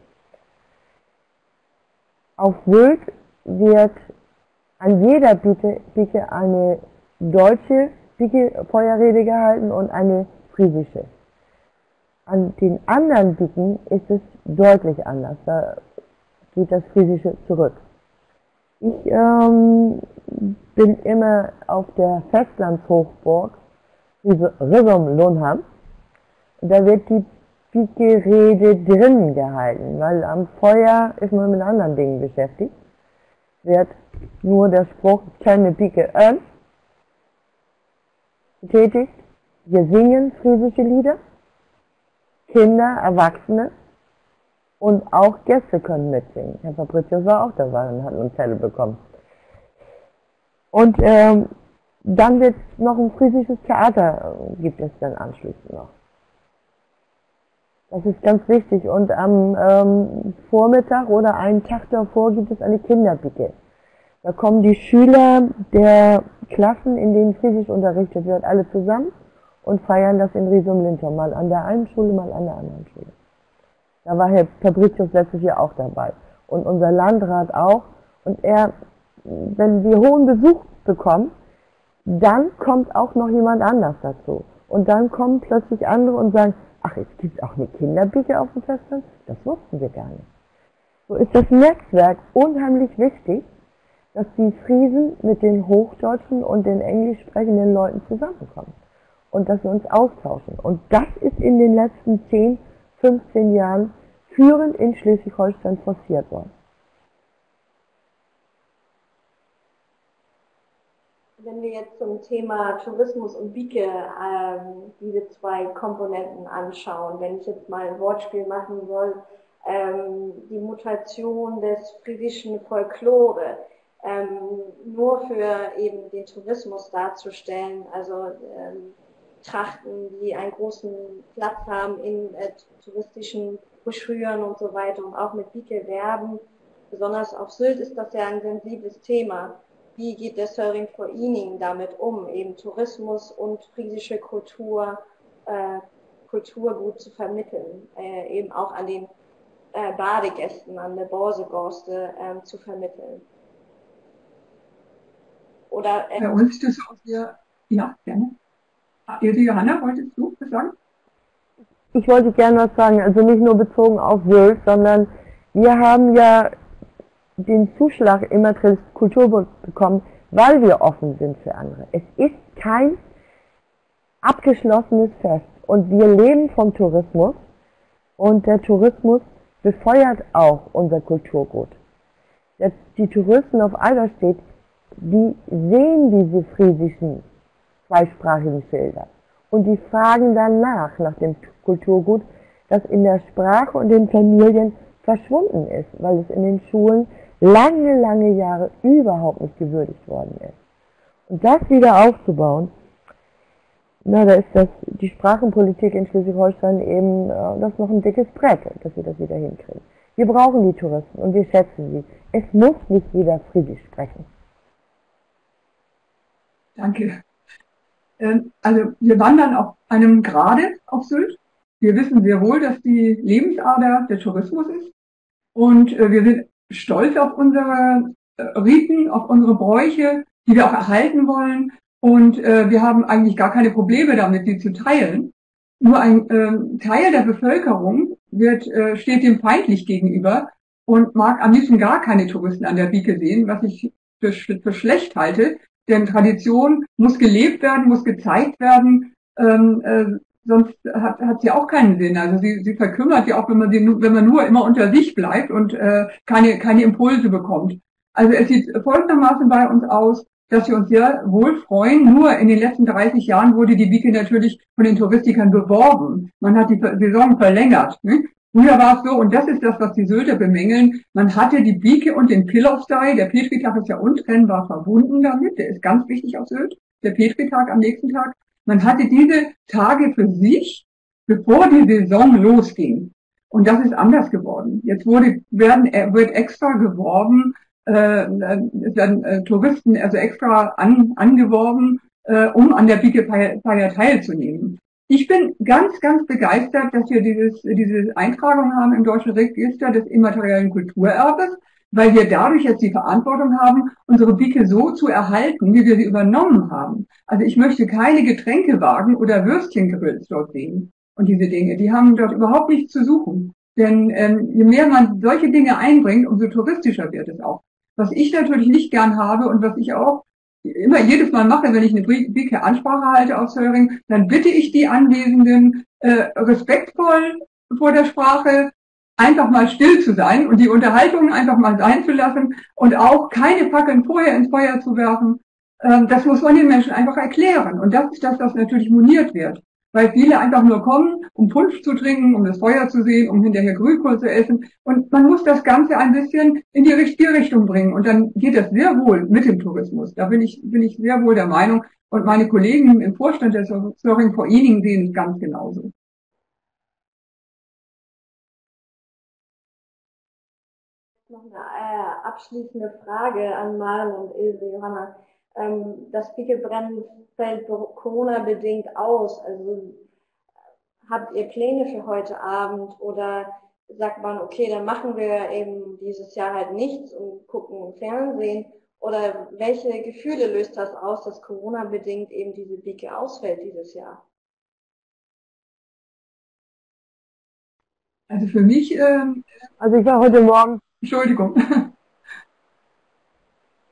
[SPEAKER 2] Auf Sylt wird an jeder Picke eine deutsche Feuerrede gehalten und eine friesische. An den anderen Dicken ist es deutlich anders. Da geht das Friesische zurück. Ich ähm, bin immer auf der Festlandshochburg Rivum Lunham. Da wird die Pike-Rede drinnen gehalten, weil am Feuer ist man mit anderen Dingen beschäftigt. Wird nur der Spruch, keine Pike ön, getätigt. Wir singen friesische Lieder. Kinder, Erwachsene und auch Gäste können mitsingen. Herr Fabricius war auch dabei und hat einen Zettel bekommen. Und ähm, dann wird noch ein friesisches Theater, äh, gibt es dann anschließend noch. Das ist ganz wichtig. Und am ähm, Vormittag oder einen Tag davor gibt es eine Kinderbicke. Da kommen die Schüler der Klassen, in denen Friesisch unterrichtet wird, alle zusammen und feiern das in Riesum Linton, mal an der einen Schule, mal an der anderen Schule. Da war Herr Fabricius letztes Jahr auch dabei und unser Landrat auch. Und er, wenn wir hohen Besuch bekommen, dann kommt auch noch jemand anders dazu. Und dann kommen plötzlich andere und sagen, ach, es gibt auch eine Kinderbücher auf dem Festland? Das wussten wir gar nicht. So ist das Netzwerk unheimlich wichtig dass die Friesen mit den Hochdeutschen und den englisch sprechenden Leuten zusammenkommen und dass wir uns austauschen. Und das ist in den letzten 10, 15 Jahren führend in Schleswig-Holstein forciert worden.
[SPEAKER 1] Wenn wir jetzt zum Thema Tourismus und Bieke ähm, diese zwei Komponenten anschauen, wenn ich jetzt mal ein Wortspiel machen soll, ähm, die Mutation des friesischen Folklore, ähm, nur für eben den Tourismus darzustellen, also ähm, Trachten, die einen großen Platz haben in äh, touristischen Broschüren und so weiter und auch mit Bicke werben. Besonders auf Sylt ist das ja ein sensibles Thema. Wie geht der Serving for Eaning damit um, eben Tourismus und friesische Kultur, äh, Kulturgut zu vermitteln, äh, eben auch an den äh, Badegästen, an der Borsegorste äh, zu vermitteln. Oder,
[SPEAKER 3] äh, Bei uns ist das auch sehr, ja, gerne. Ilse Johanna, wolltest du was sagen?
[SPEAKER 2] Ich wollte gerne was sagen, also nicht nur bezogen auf Sylt, sondern wir haben ja den Zuschlag im Matriz Kulturbund bekommen, weil wir offen sind für andere. Es ist kein abgeschlossenes Fest und wir leben vom Tourismus und der Tourismus befeuert auch unser Kulturgut. Die Touristen auf Eiderstedt die sehen diese friesischen zweisprachigen Schilder und die fragen danach nach dem Kulturgut, das in der Sprache und den Familien verschwunden ist, weil es in den Schulen lange, lange Jahre überhaupt nicht gewürdigt worden ist. Und das wieder aufzubauen, na, da ist das, die Sprachenpolitik in Schleswig-Holstein eben, äh, das noch ein dickes Brett, dass wir das wieder hinkriegen. Wir brauchen die Touristen und wir schätzen sie. Es muss nicht jeder Friesisch sprechen.
[SPEAKER 3] Danke. Ähm, also wir wandern auf einem Grade auf Sylt. Wir wissen sehr wohl, dass die Lebensader der Tourismus ist. Und äh, wir sind stolz auf unsere äh, Riten, auf unsere Bräuche, die wir auch erhalten wollen. Und äh, wir haben eigentlich gar keine Probleme damit, sie zu teilen. Nur ein äh, Teil der Bevölkerung wird, steht dem feindlich gegenüber und mag am liebsten gar keine Touristen an der Bieke sehen, was ich für, für schlecht halte. Denn Tradition muss gelebt werden, muss gezeigt werden, ähm, äh, sonst hat, hat sie auch keinen Sinn. Also sie, sie verkümmert ja auch, wenn man, sie, wenn man nur immer unter sich bleibt und äh, keine, keine Impulse bekommt. Also es sieht folgendermaßen bei uns aus, dass wir uns sehr wohl freuen. Nur in den letzten 30 Jahren wurde die Bieke natürlich von den Touristikern beworben. Man hat die Saison verlängert. Ne? Früher war es so, und das ist das, was die Sylter bemängeln, man hatte die Bieke und den Pillow-Style, der Petritag ist ja untrennbar verbunden damit, der ist ganz wichtig auf Sylt, der Petritag am nächsten Tag. Man hatte diese Tage für sich, bevor die Saison losging. Und das ist anders geworden. Jetzt wurde, werden, äh, wird extra geworben, äh, werden äh, Touristen also extra an, angeworben, äh, um an der Bieke-Feier teilzunehmen. Ich bin ganz, ganz begeistert, dass wir dieses, diese Eintragung haben im Deutschen Register des immateriellen Kulturerbes, weil wir dadurch jetzt die Verantwortung haben, unsere Bicke so zu erhalten, wie wir sie übernommen haben. Also ich möchte keine Getränkewagen oder Würstchengrills dort sehen. Und diese Dinge, die haben dort überhaupt nichts zu suchen. Denn ähm, je mehr man solche Dinge einbringt, umso touristischer wird es auch. Was ich natürlich nicht gern habe und was ich auch immer jedes Mal mache, wenn ich eine Bicke Ansprache halte auf Söring, dann bitte ich die Anwesenden äh, respektvoll vor der Sprache einfach mal still zu sein und die Unterhaltung einfach mal sein zu lassen und auch keine Fackeln vorher ins Feuer zu werfen. Ähm, das muss man den Menschen einfach erklären. Und das ist das, was natürlich moniert wird weil viele einfach nur kommen, um Punsch zu trinken, um das Feuer zu sehen, um hinterher Grünkohl zu essen. Und man muss das Ganze ein bisschen in die richtige Richtung bringen. Und dann geht das sehr wohl mit dem Tourismus. Da bin ich, bin ich sehr wohl der Meinung. Und meine Kollegen im Vorstand der Soaring for Ealing sehen es ganz genauso.
[SPEAKER 1] Noch eine äh, abschließende Frage an Maren und Ilse Johanna ähm, das Pickelbrennen fällt Corona-bedingt aus. Also habt ihr Pläne für heute Abend oder sagt man, okay, dann machen wir eben dieses Jahr halt nichts und gucken Fernsehen? Oder welche Gefühle löst das aus, dass Corona-bedingt eben diese Bicke ausfällt dieses Jahr?
[SPEAKER 3] Also für mich, ähm,
[SPEAKER 2] also ich war heute Morgen,
[SPEAKER 3] Entschuldigung,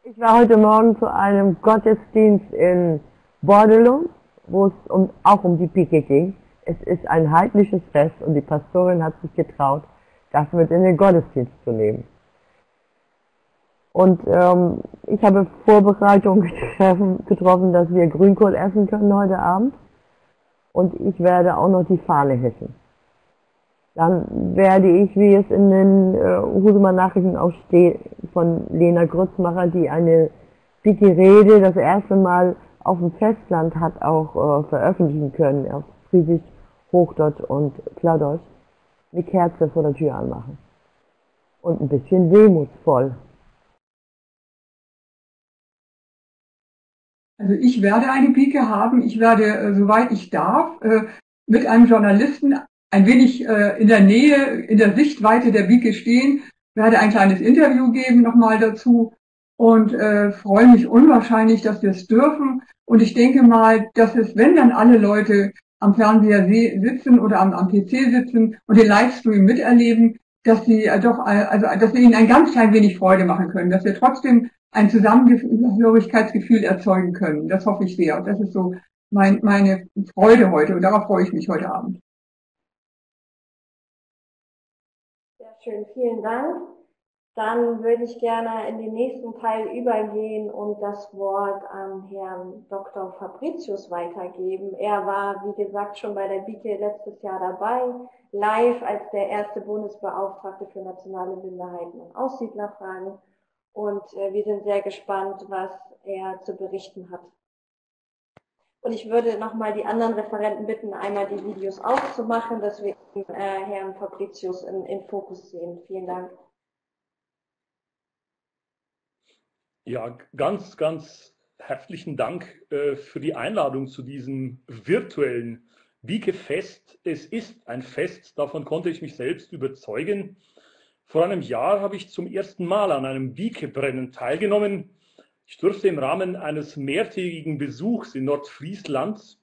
[SPEAKER 2] Ich war heute Morgen zu einem Gottesdienst in Bordelum, wo es um, auch um die Pike ging. Es ist ein heidnisches Fest und die Pastorin hat sich getraut, das mit in den Gottesdienst zu nehmen. Und ähm, ich habe Vorbereitungen getroffen, getroffen, dass wir Grünkohl essen können heute Abend. Und ich werde auch noch die Fahne hissen dann werde ich, wie es in den äh, Husumer Nachrichten auch steht, von Lena Grützmacher, die eine Wiki-Rede das erste Mal auf dem Festland hat auch äh, veröffentlichen können, auf Friesisch, Hochdeutsch und Klardeutsch, eine Kerze vor der Tür anmachen. Und ein bisschen wehmutsvoll.
[SPEAKER 3] Also ich werde eine Pike haben. Ich werde, äh, soweit ich darf, äh, mit einem Journalisten ein wenig äh, in der Nähe, in der Sichtweite der Bieke stehen, werde ein kleines Interview geben nochmal dazu und äh, freue mich unwahrscheinlich, dass wir es dürfen. Und ich denke mal, dass es, wenn dann alle Leute am Fernseher sitzen oder am, am PC sitzen und den Livestream miterleben, dass sie äh, doch, äh, also dass wir ihnen ein ganz klein wenig Freude machen können, dass wir trotzdem ein Zusammengehörigkeitsgefühl erzeugen können. Das hoffe ich sehr. Das ist so mein, meine Freude heute und darauf freue ich mich heute Abend.
[SPEAKER 1] Schön, vielen Dank. Dann würde ich gerne in den nächsten Teil übergehen und das Wort an Herrn Dr. Fabricius weitergeben. Er war, wie gesagt, schon bei der BIKE letztes Jahr dabei, live als der erste Bundesbeauftragte für nationale Minderheiten und Aussiedlerfragen. Und äh, wir sind sehr gespannt, was er zu berichten hat. Und ich würde nochmal die anderen Referenten bitten, einmal die Videos aufzumachen, dass wir äh, Herrn Fabricius in, in Fokus sehen. Vielen Dank.
[SPEAKER 4] Ja, ganz, ganz herzlichen Dank äh, für die Einladung zu diesem virtuellen Bieke-Fest. Es ist ein Fest, davon konnte ich mich selbst überzeugen. Vor einem Jahr habe ich zum ersten Mal an einem Biekebrennen teilgenommen. Ich durfte im Rahmen eines mehrtägigen Besuchs in Nordfriesland,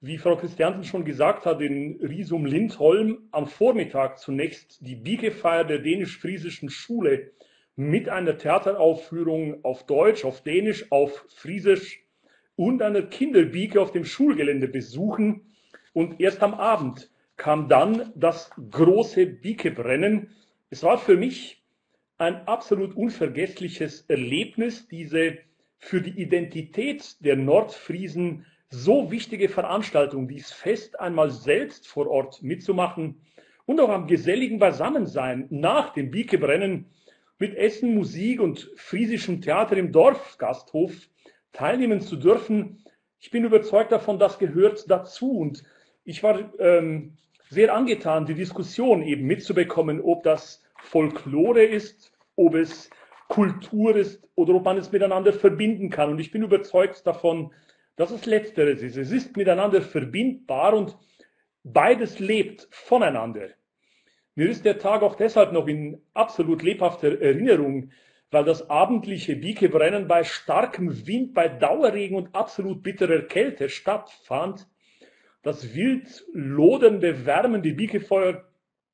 [SPEAKER 4] wie Frau Christiansen schon gesagt hat, in Riesum-Lindholm am Vormittag zunächst die Biekefeier der dänisch-friesischen Schule mit einer Theateraufführung auf Deutsch, auf Dänisch, auf Friesisch und einer Kinderbieke auf dem Schulgelände besuchen. Und erst am Abend kam dann das große Biekebrennen. Es war für mich ein absolut unvergessliches Erlebnis, diese für die Identität der Nordfriesen so wichtige Veranstaltung, dieses Fest einmal selbst vor Ort mitzumachen und auch am geselligen Beisammensein nach dem Biekebrennen mit Essen, Musik und friesischem Theater im Dorfgasthof teilnehmen zu dürfen. Ich bin überzeugt davon, das gehört dazu. Und ich war ähm, sehr angetan, die Diskussion eben mitzubekommen, ob das Folklore ist, ob es Kultur ist oder ob man es miteinander verbinden kann. Und ich bin überzeugt davon, dass es letzteres ist. Es ist miteinander verbindbar und beides lebt voneinander. Mir ist der Tag auch deshalb noch in absolut lebhafter Erinnerung, weil das abendliche Biekebrennen bei starkem Wind, bei Dauerregen und absolut bitterer Kälte stattfand. Das wild lodernde, wärmende Biekefeuer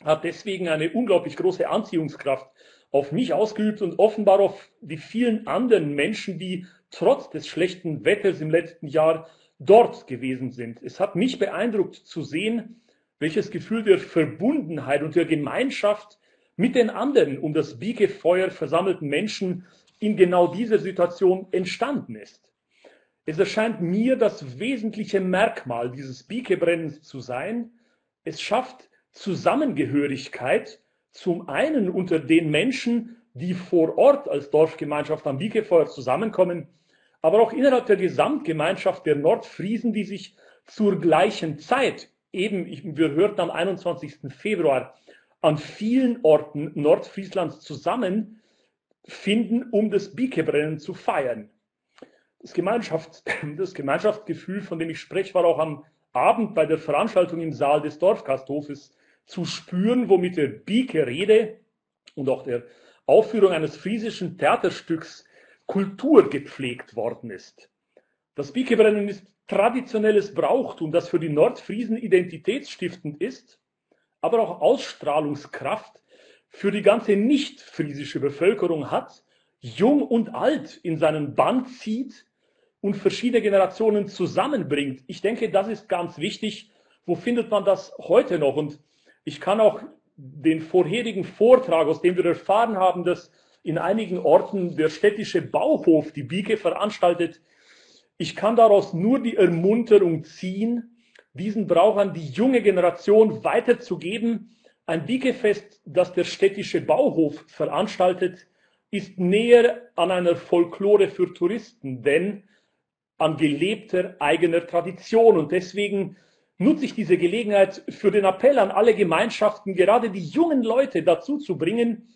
[SPEAKER 4] hat deswegen eine unglaublich große Anziehungskraft auf mich ausgeübt und offenbar auf die vielen anderen Menschen, die trotz des schlechten Wetters im letzten Jahr dort gewesen sind. Es hat mich beeindruckt zu sehen, welches Gefühl der Verbundenheit und der Gemeinschaft mit den anderen um das Biegefeuer versammelten Menschen in genau dieser Situation entstanden ist. Es erscheint mir das wesentliche Merkmal dieses Biekebrennens zu sein. Es schafft Zusammengehörigkeit zum einen unter den Menschen, die vor Ort als Dorfgemeinschaft am Biekefeuer zusammenkommen, aber auch innerhalb der Gesamtgemeinschaft der Nordfriesen, die sich zur gleichen Zeit eben, wir hörten am 21. Februar, an vielen Orten Nordfrieslands zusammenfinden, um das Biekebrennen zu feiern. Das, Gemeinschaft, das Gemeinschaftsgefühl, von dem ich spreche, war auch am Abend bei der Veranstaltung im Saal des Dorfgasthofes zu spüren, womit der Bieke-Rede und auch der Aufführung eines friesischen Theaterstücks Kultur gepflegt worden ist. Das Biekebrennen ist traditionelles Brauchtum, das für die Nordfriesen identitätsstiftend ist, aber auch Ausstrahlungskraft für die ganze nicht-friesische Bevölkerung hat, jung und alt in seinen Bann zieht und verschiedene Generationen zusammenbringt. Ich denke, das ist ganz wichtig. Wo findet man das heute noch? Und ich kann auch den vorherigen Vortrag, aus dem wir erfahren haben, dass in einigen Orten der städtische Bauhof die Biege veranstaltet, ich kann daraus nur die Ermunterung ziehen, diesen Brauch an die junge Generation weiterzugeben. Ein Biegefest, das der städtische Bauhof veranstaltet, ist näher an einer Folklore für Touristen, denn an gelebter eigener Tradition. Und deswegen nutze ich diese Gelegenheit für den Appell an alle Gemeinschaften, gerade die jungen Leute dazu zu bringen,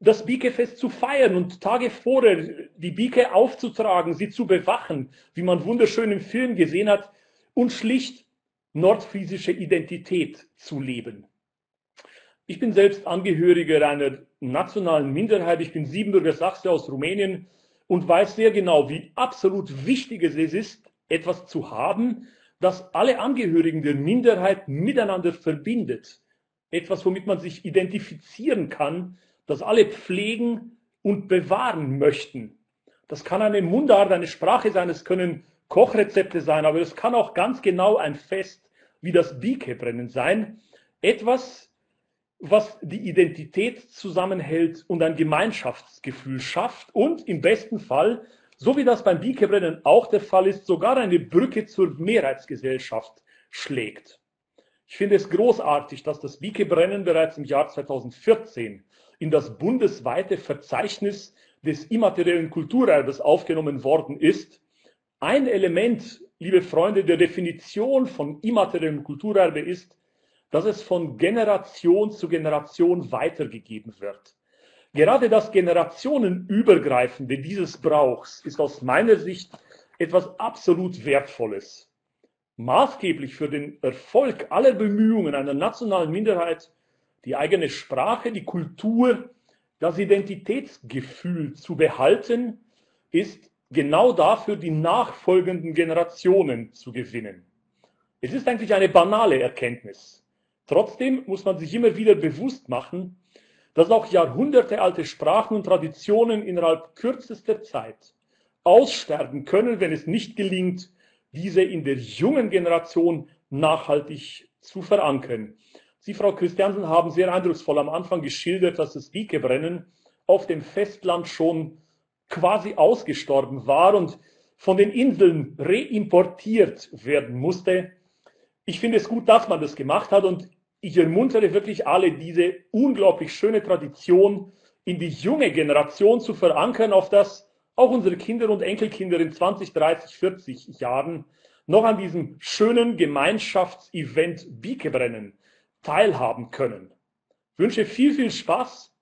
[SPEAKER 4] das Biekefest zu feiern und Tage vorher die Bieke aufzutragen, sie zu bewachen, wie man wunderschön im Film gesehen hat, und schlicht nordfriesische Identität zu leben. Ich bin selbst Angehöriger einer nationalen Minderheit. Ich bin Siebenbürger Sachse aus Rumänien und weiß sehr genau, wie absolut wichtig es ist, etwas zu haben, das alle Angehörigen der Minderheit miteinander verbindet. Etwas, womit man sich identifizieren kann, das alle pflegen und bewahren möchten. Das kann eine Mundart, eine Sprache sein, es können Kochrezepte sein, aber es kann auch ganz genau ein Fest wie das Biekebrennen sein. Etwas, was die Identität zusammenhält und ein Gemeinschaftsgefühl schafft und im besten Fall, so wie das beim Biekebrennen auch der Fall ist, sogar eine Brücke zur Mehrheitsgesellschaft schlägt. Ich finde es großartig, dass das Biekebrennen bereits im Jahr 2014 in das bundesweite Verzeichnis des immateriellen Kulturerbes aufgenommen worden ist. Ein Element, liebe Freunde, der Definition von immateriellem Kulturerbe ist, dass es von Generation zu Generation weitergegeben wird. Gerade das Generationenübergreifende dieses Brauchs ist aus meiner Sicht etwas absolut Wertvolles. Maßgeblich für den Erfolg aller Bemühungen einer nationalen Minderheit, die eigene Sprache, die Kultur, das Identitätsgefühl zu behalten, ist genau dafür die nachfolgenden Generationen zu gewinnen. Es ist eigentlich eine banale Erkenntnis. Trotzdem muss man sich immer wieder bewusst machen, dass auch jahrhundertealte Sprachen und Traditionen innerhalb kürzester Zeit aussterben können, wenn es nicht gelingt, diese in der jungen Generation nachhaltig zu verankern. Sie, Frau Christiansen, haben sehr eindrucksvoll am Anfang geschildert, dass das Wikebrennen auf dem Festland schon quasi ausgestorben war und von den Inseln reimportiert werden musste. Ich finde es gut, dass man das gemacht hat und ich ermuntere wirklich alle, diese unglaublich schöne Tradition in die junge Generation zu verankern, auf das auch unsere Kinder und Enkelkinder in 20, 30, 40 Jahren noch an diesem schönen Gemeinschaftsevent Bikebrennen teilhaben können. Ich wünsche viel, viel Spaß,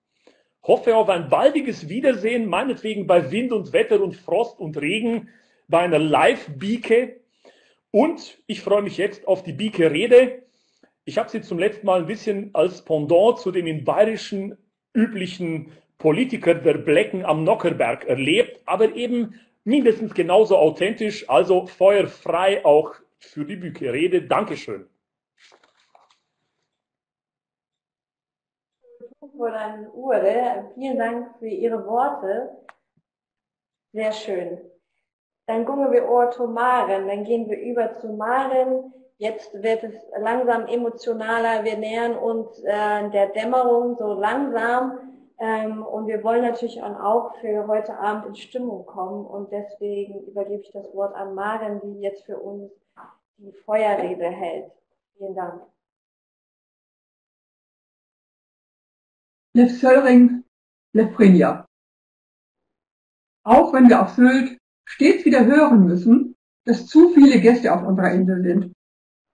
[SPEAKER 4] hoffe auf ein baldiges Wiedersehen, meinetwegen bei Wind und Wetter und Frost und Regen, bei einer Live-Bike. Und ich freue mich jetzt auf die Bike-Rede. Ich habe sie zum letzten Mal ein bisschen als Pendant zu dem in bayerischen üblichen Politiker der Blecken am Nockerberg erlebt, aber eben mindestens genauso authentisch, also feuerfrei auch für die Bücherrede. Dankeschön.
[SPEAKER 1] Vielen Dank für Ihre Worte. Sehr schön. Dann gucken wir Ohr zu Maren, dann gehen wir über zu Maren. Jetzt wird es langsam emotionaler. Wir nähern uns äh, der Dämmerung so langsam. Ähm, und wir wollen natürlich auch für heute Abend in Stimmung kommen. Und deswegen übergebe ich das Wort an Maren, die jetzt für uns die Feuerrede hält. Vielen Dank.
[SPEAKER 3] Lev Söllring, Lev Prinja. Auch wenn wir auf Sylt stets wieder hören müssen, dass zu viele Gäste auf unserer Insel sind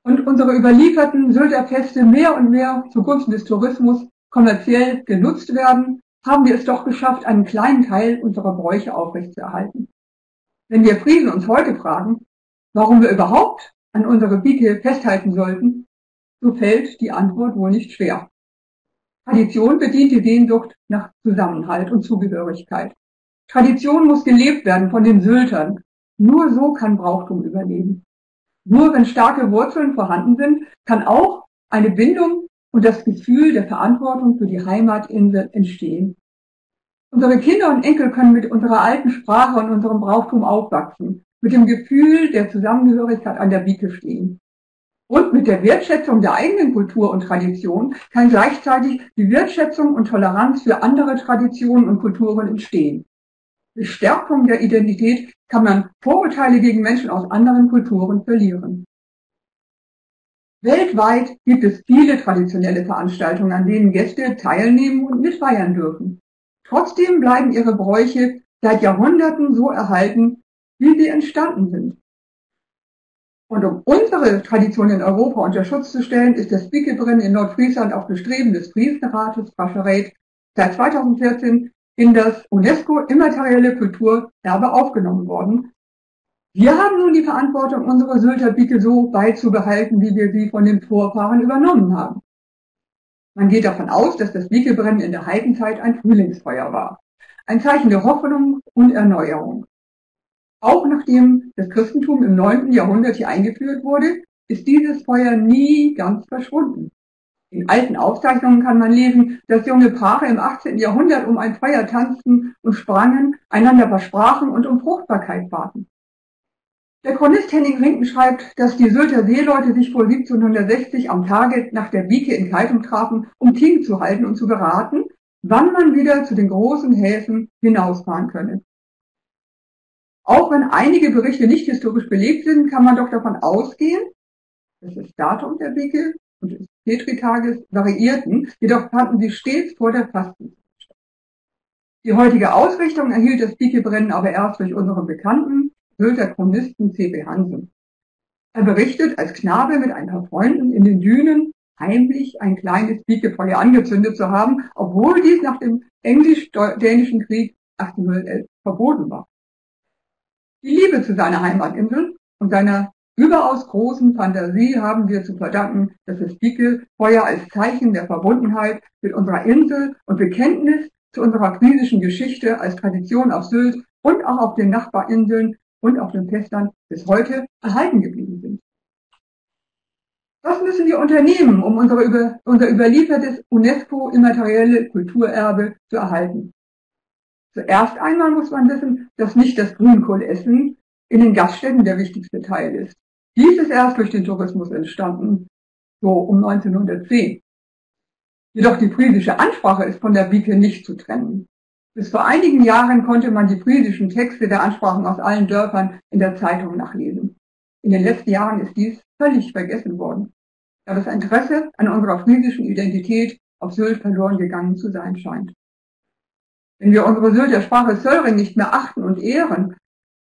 [SPEAKER 3] und unsere überlieferten Sylter Feste mehr und mehr zugunsten des Tourismus kommerziell genutzt werden, haben wir es doch geschafft, einen kleinen Teil unserer Bräuche aufrechtzuerhalten. Wenn wir Friesen uns heute fragen, warum wir überhaupt an unserer Bike festhalten sollten, so fällt die Antwort wohl nicht schwer. Tradition bedient die Sehnsucht nach Zusammenhalt und Zugehörigkeit. Tradition muss gelebt werden von den Syltern. Nur so kann Brauchtum überleben. Nur wenn starke Wurzeln vorhanden sind, kann auch eine Bindung und das Gefühl der Verantwortung für die Heimatinsel entstehen. Unsere Kinder und Enkel können mit unserer alten Sprache und unserem Brauchtum aufwachsen, mit dem Gefühl der Zusammengehörigkeit an der Wieke stehen. Und mit der Wertschätzung der eigenen Kultur und Tradition kann gleichzeitig die Wertschätzung und Toleranz für andere Traditionen und Kulturen entstehen. Durch Stärkung der Identität kann man Vorurteile gegen Menschen aus anderen Kulturen verlieren. Weltweit gibt es viele traditionelle Veranstaltungen, an denen Gäste teilnehmen und mitfeiern dürfen. Trotzdem bleiben ihre Bräuche seit Jahrhunderten so erhalten, wie sie entstanden sind. Und um unsere Tradition in Europa unter Schutz zu stellen, ist das Bickelbrennen in Nordfriesland auf Bestreben des Friesenrates Fascherate seit 2014 in das UNESCO immaterielle Kulturerbe aufgenommen worden wir haben nun die Verantwortung, unsere Sylter Bicke so beizubehalten, wie wir sie von den Vorfahren übernommen haben. Man geht davon aus, dass das Bickelbrennen in der Heidenzeit ein Frühlingsfeuer war. Ein Zeichen der Hoffnung und Erneuerung. Auch nachdem das Christentum im 9. Jahrhundert hier eingeführt wurde, ist dieses Feuer nie ganz verschwunden. In alten Aufzeichnungen kann man lesen, dass junge Paare im 18. Jahrhundert um ein Feuer tanzten und sprangen, einander versprachen und um Fruchtbarkeit baten. Der Chronist Henning Rinken schreibt, dass die Sylter Seeleute sich vor 1760 am Tage nach der Wieke in Keitum trafen, um Ting zu halten und zu beraten, wann man wieder zu den großen Häfen hinausfahren könne. Auch wenn einige Berichte nicht historisch belegt sind, kann man doch davon ausgehen, dass das Datum der Wieke und Petritages variierten, jedoch fanden sie stets vor der Fastenzeit statt. Die heutige Ausrichtung erhielt das Bikebrennen aber erst durch unsere Bekannten, Sylter Chronisten C.B. Hansen. Er berichtet, als Knabe mit ein paar Freunden in den Dünen heimlich ein kleines Biekefeuer angezündet zu haben, obwohl dies nach dem englisch-dänischen Krieg 1811 verboten war. Die Liebe zu seiner Heimatinsel und seiner überaus großen Fantasie haben wir zu verdanken, dass das Biekefeuer als Zeichen der Verbundenheit mit unserer Insel und Bekenntnis zu unserer friesischen Geschichte als Tradition auf Sylt und auch auf den Nachbarinseln und auf dem Festland bis heute erhalten geblieben sind. Was müssen wir unternehmen, um unsere unser überliefertes UNESCO-immaterielle Kulturerbe zu erhalten? Zuerst einmal muss man wissen, dass nicht das Grünkohlessen in den Gaststätten der wichtigste Teil ist. Dies ist erst durch den Tourismus entstanden, so um 1910. Jedoch die friesische Ansprache ist von der Bike nicht zu trennen. Bis vor einigen Jahren konnte man die friesischen Texte der Ansprachen aus allen Dörfern in der Zeitung nachlesen. In den letzten Jahren ist dies völlig vergessen worden, da das Interesse an unserer friesischen Identität auf Sylt verloren gegangen zu sein scheint. Wenn wir unsere Sylter Sprache Söllring nicht mehr achten und ehren,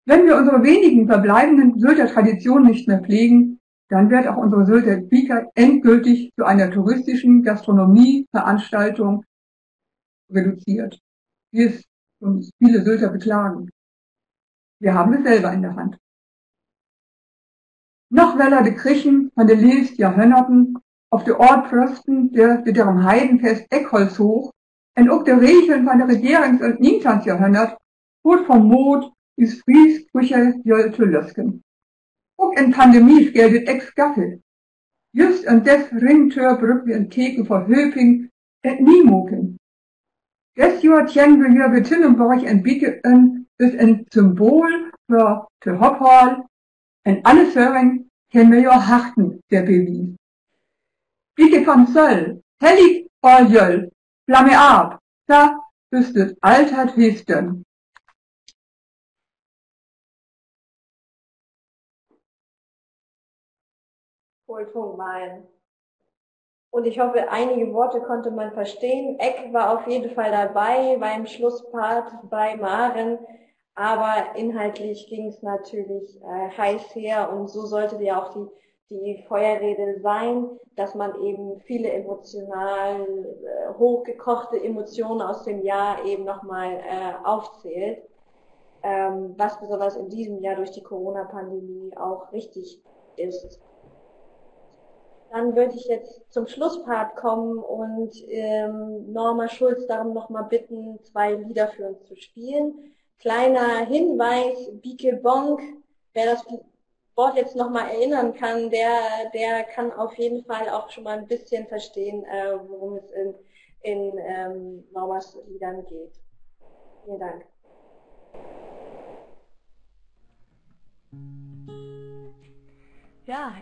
[SPEAKER 3] wenn wir unsere wenigen verbleibenden Sylter Traditionen nicht mehr pflegen, dann wird auch unsere Sylter Bika endgültig zu einer touristischen Gastronomieveranstaltung reduziert, wie es uns viele Sylter beklagen. Wir haben es selber in der Hand. Noch weller de Krichen van de Leest ja auf de Ort Frösten, der mit ihrem Heidenfest Eckholz hoch, en ook de Regeln van de Regierungs- und Nientandsjahrhundert, wordt vom Mond is te lusken. Ook in Pandemie geldet ex gaffel. Just an des Ringtür brück wir in Theken vor Höping et Niemoken. Des Jahr tjen wir hier Betinnenborg en Bieken bis ein Symbol für, für Hophal en alle Söring kennen wir ja Harten der Baby. Bieke von Söll, hellig all jöll, flamme ab, da bist es altert Hesten.
[SPEAKER 1] Wohltung malen. Und ich hoffe, einige Worte konnte man verstehen. Eck war auf jeden Fall dabei beim Schlusspart bei Maren, aber inhaltlich ging es natürlich äh, heiß her und so sollte ja auch die, die Feuerrede sein, dass man eben viele emotional äh, hochgekochte Emotionen aus dem Jahr eben nochmal äh, aufzählt, ähm, was besonders in diesem Jahr durch die Corona-Pandemie auch richtig ist. Dann würde ich jetzt zum Schlusspart kommen und ähm, Norma Schulz darum nochmal bitten, zwei Lieder für uns zu spielen. Kleiner Hinweis, Bike Bonk, wer das Wort jetzt nochmal erinnern kann, der, der kann auf jeden Fall auch schon mal ein bisschen verstehen, äh, worum es in, in ähm, Normas Liedern geht. Vielen Dank.
[SPEAKER 5] Ja,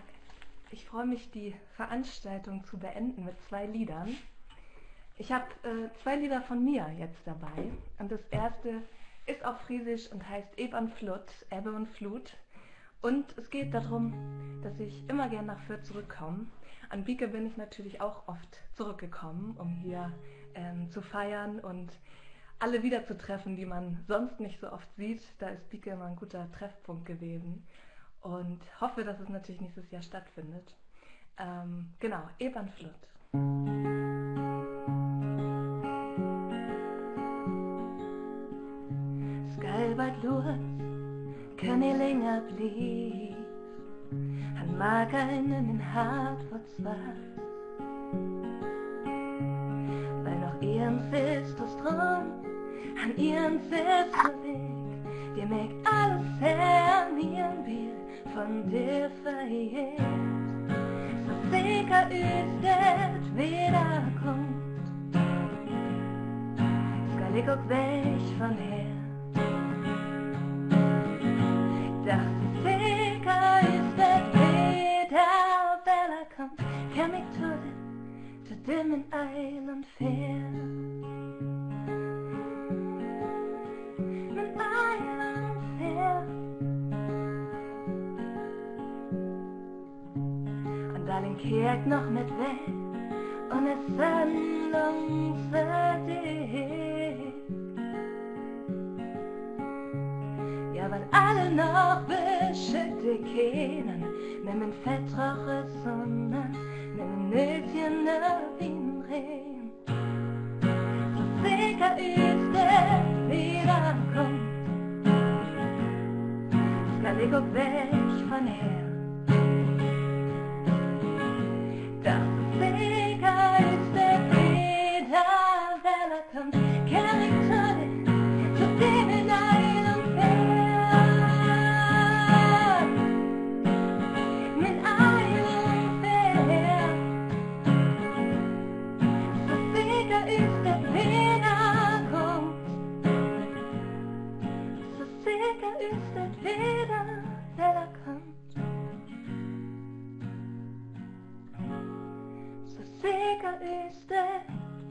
[SPEAKER 5] ich freue mich, die Veranstaltung zu beenden mit zwei Liedern. Ich habe äh, zwei Lieder von mir jetzt dabei. Und das erste ist auf Friesisch und heißt Eb Flut, Ebbe und Flut. Und es geht darum, dass ich immer gern nach Fürth zurückkomme. An Bieke bin ich natürlich auch oft zurückgekommen, um hier ähm, zu feiern und alle wiederzutreffen, die man sonst nicht so oft sieht. Da ist Bieke immer ein guter Treffpunkt gewesen und hoffe, dass es natürlich nächstes Jahr stattfindet. Ähm, genau, Ebernflut. Skalbert ich länger blieb. Han mag einen in hart verzwart. Weil noch ihren festes dran, an ihren festen Weg, die meg alles her, ihren Bild von dir verjährt. So sicher ist det wiederkommt. Skal ich auch weg von her. Dachte sicher ist det wieder wiederkommt. Kan mich zu dem, zu dem in Eiland fährt. Kehrt noch mit weg und es Sendung für dich. Ja, weil alle noch beschütte kennen, dem Fettroche Sonne, med nødtjene vindren. Så sikker ut det wieder kommt, jeg gå væk fra her. Der sikker ut det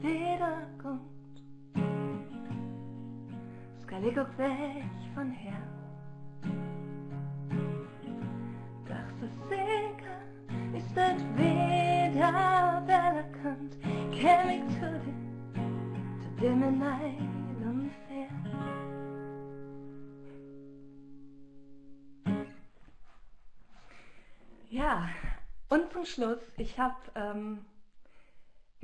[SPEAKER 5] wieder kommt Skal jeg gå væk von her Doch so sicher ist das wieder bekannt. Käm ich zu dir, zu dem Neid unfair. Ja, und zum Schluss, ich habe ähm,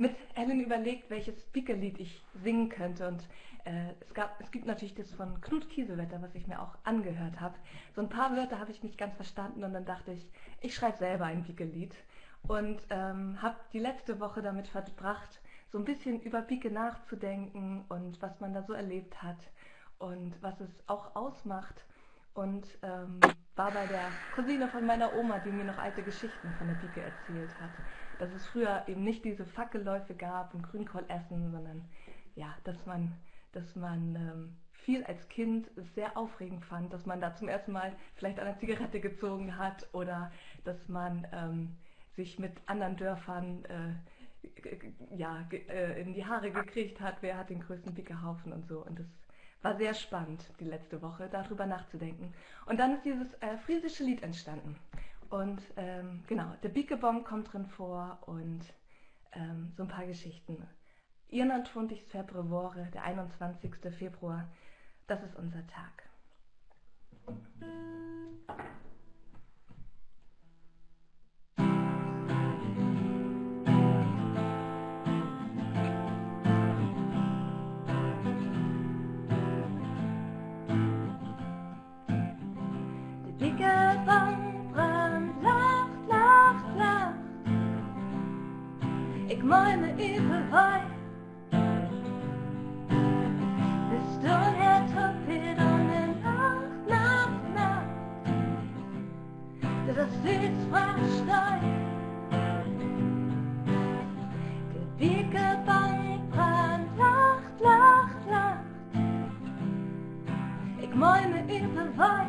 [SPEAKER 5] mit Ellen überlegt, welches Picke-Lied ich singen könnte. Und äh, es, gab, es gibt natürlich das von Knut Kiesewetter, was ich mir auch angehört habe. So ein paar Wörter habe ich nicht ganz verstanden und dann dachte ich, ich schreibe selber ein Picke-Lied. Und ähm, habe die letzte Woche damit verbracht, so ein bisschen über Picke nachzudenken und was man da so erlebt hat und was es auch ausmacht. Und ähm, war bei der Cousine von meiner Oma, die mir noch alte Geschichten von der Pike erzählt hat. Dass es früher eben nicht diese Fackelläufe gab und Grünkohl essen, sondern ja, dass man, dass man ähm, viel als Kind sehr aufregend fand, dass man da zum ersten Mal vielleicht eine Zigarette gezogen hat oder dass man ähm, sich mit anderen Dörfern äh, ja, äh, in die Haare gekriegt hat, wer hat den größten Pickehaufen und so. Und das war sehr spannend, die letzte Woche, darüber nachzudenken. Und dann ist dieses äh, friesische Lied entstanden. Und ähm, genau, der Biekebom kommt drin vor und ähm, so ein paar Geschichten. 21. Februar, der 21. Februar, das ist unser Tag. Ik meine überall. Bist du her Torpedonen Nacht, Nacht, Nacht. Der das Lied sprach Der Biegebank brannt, lacht, lacht, lacht. Ik meine überall.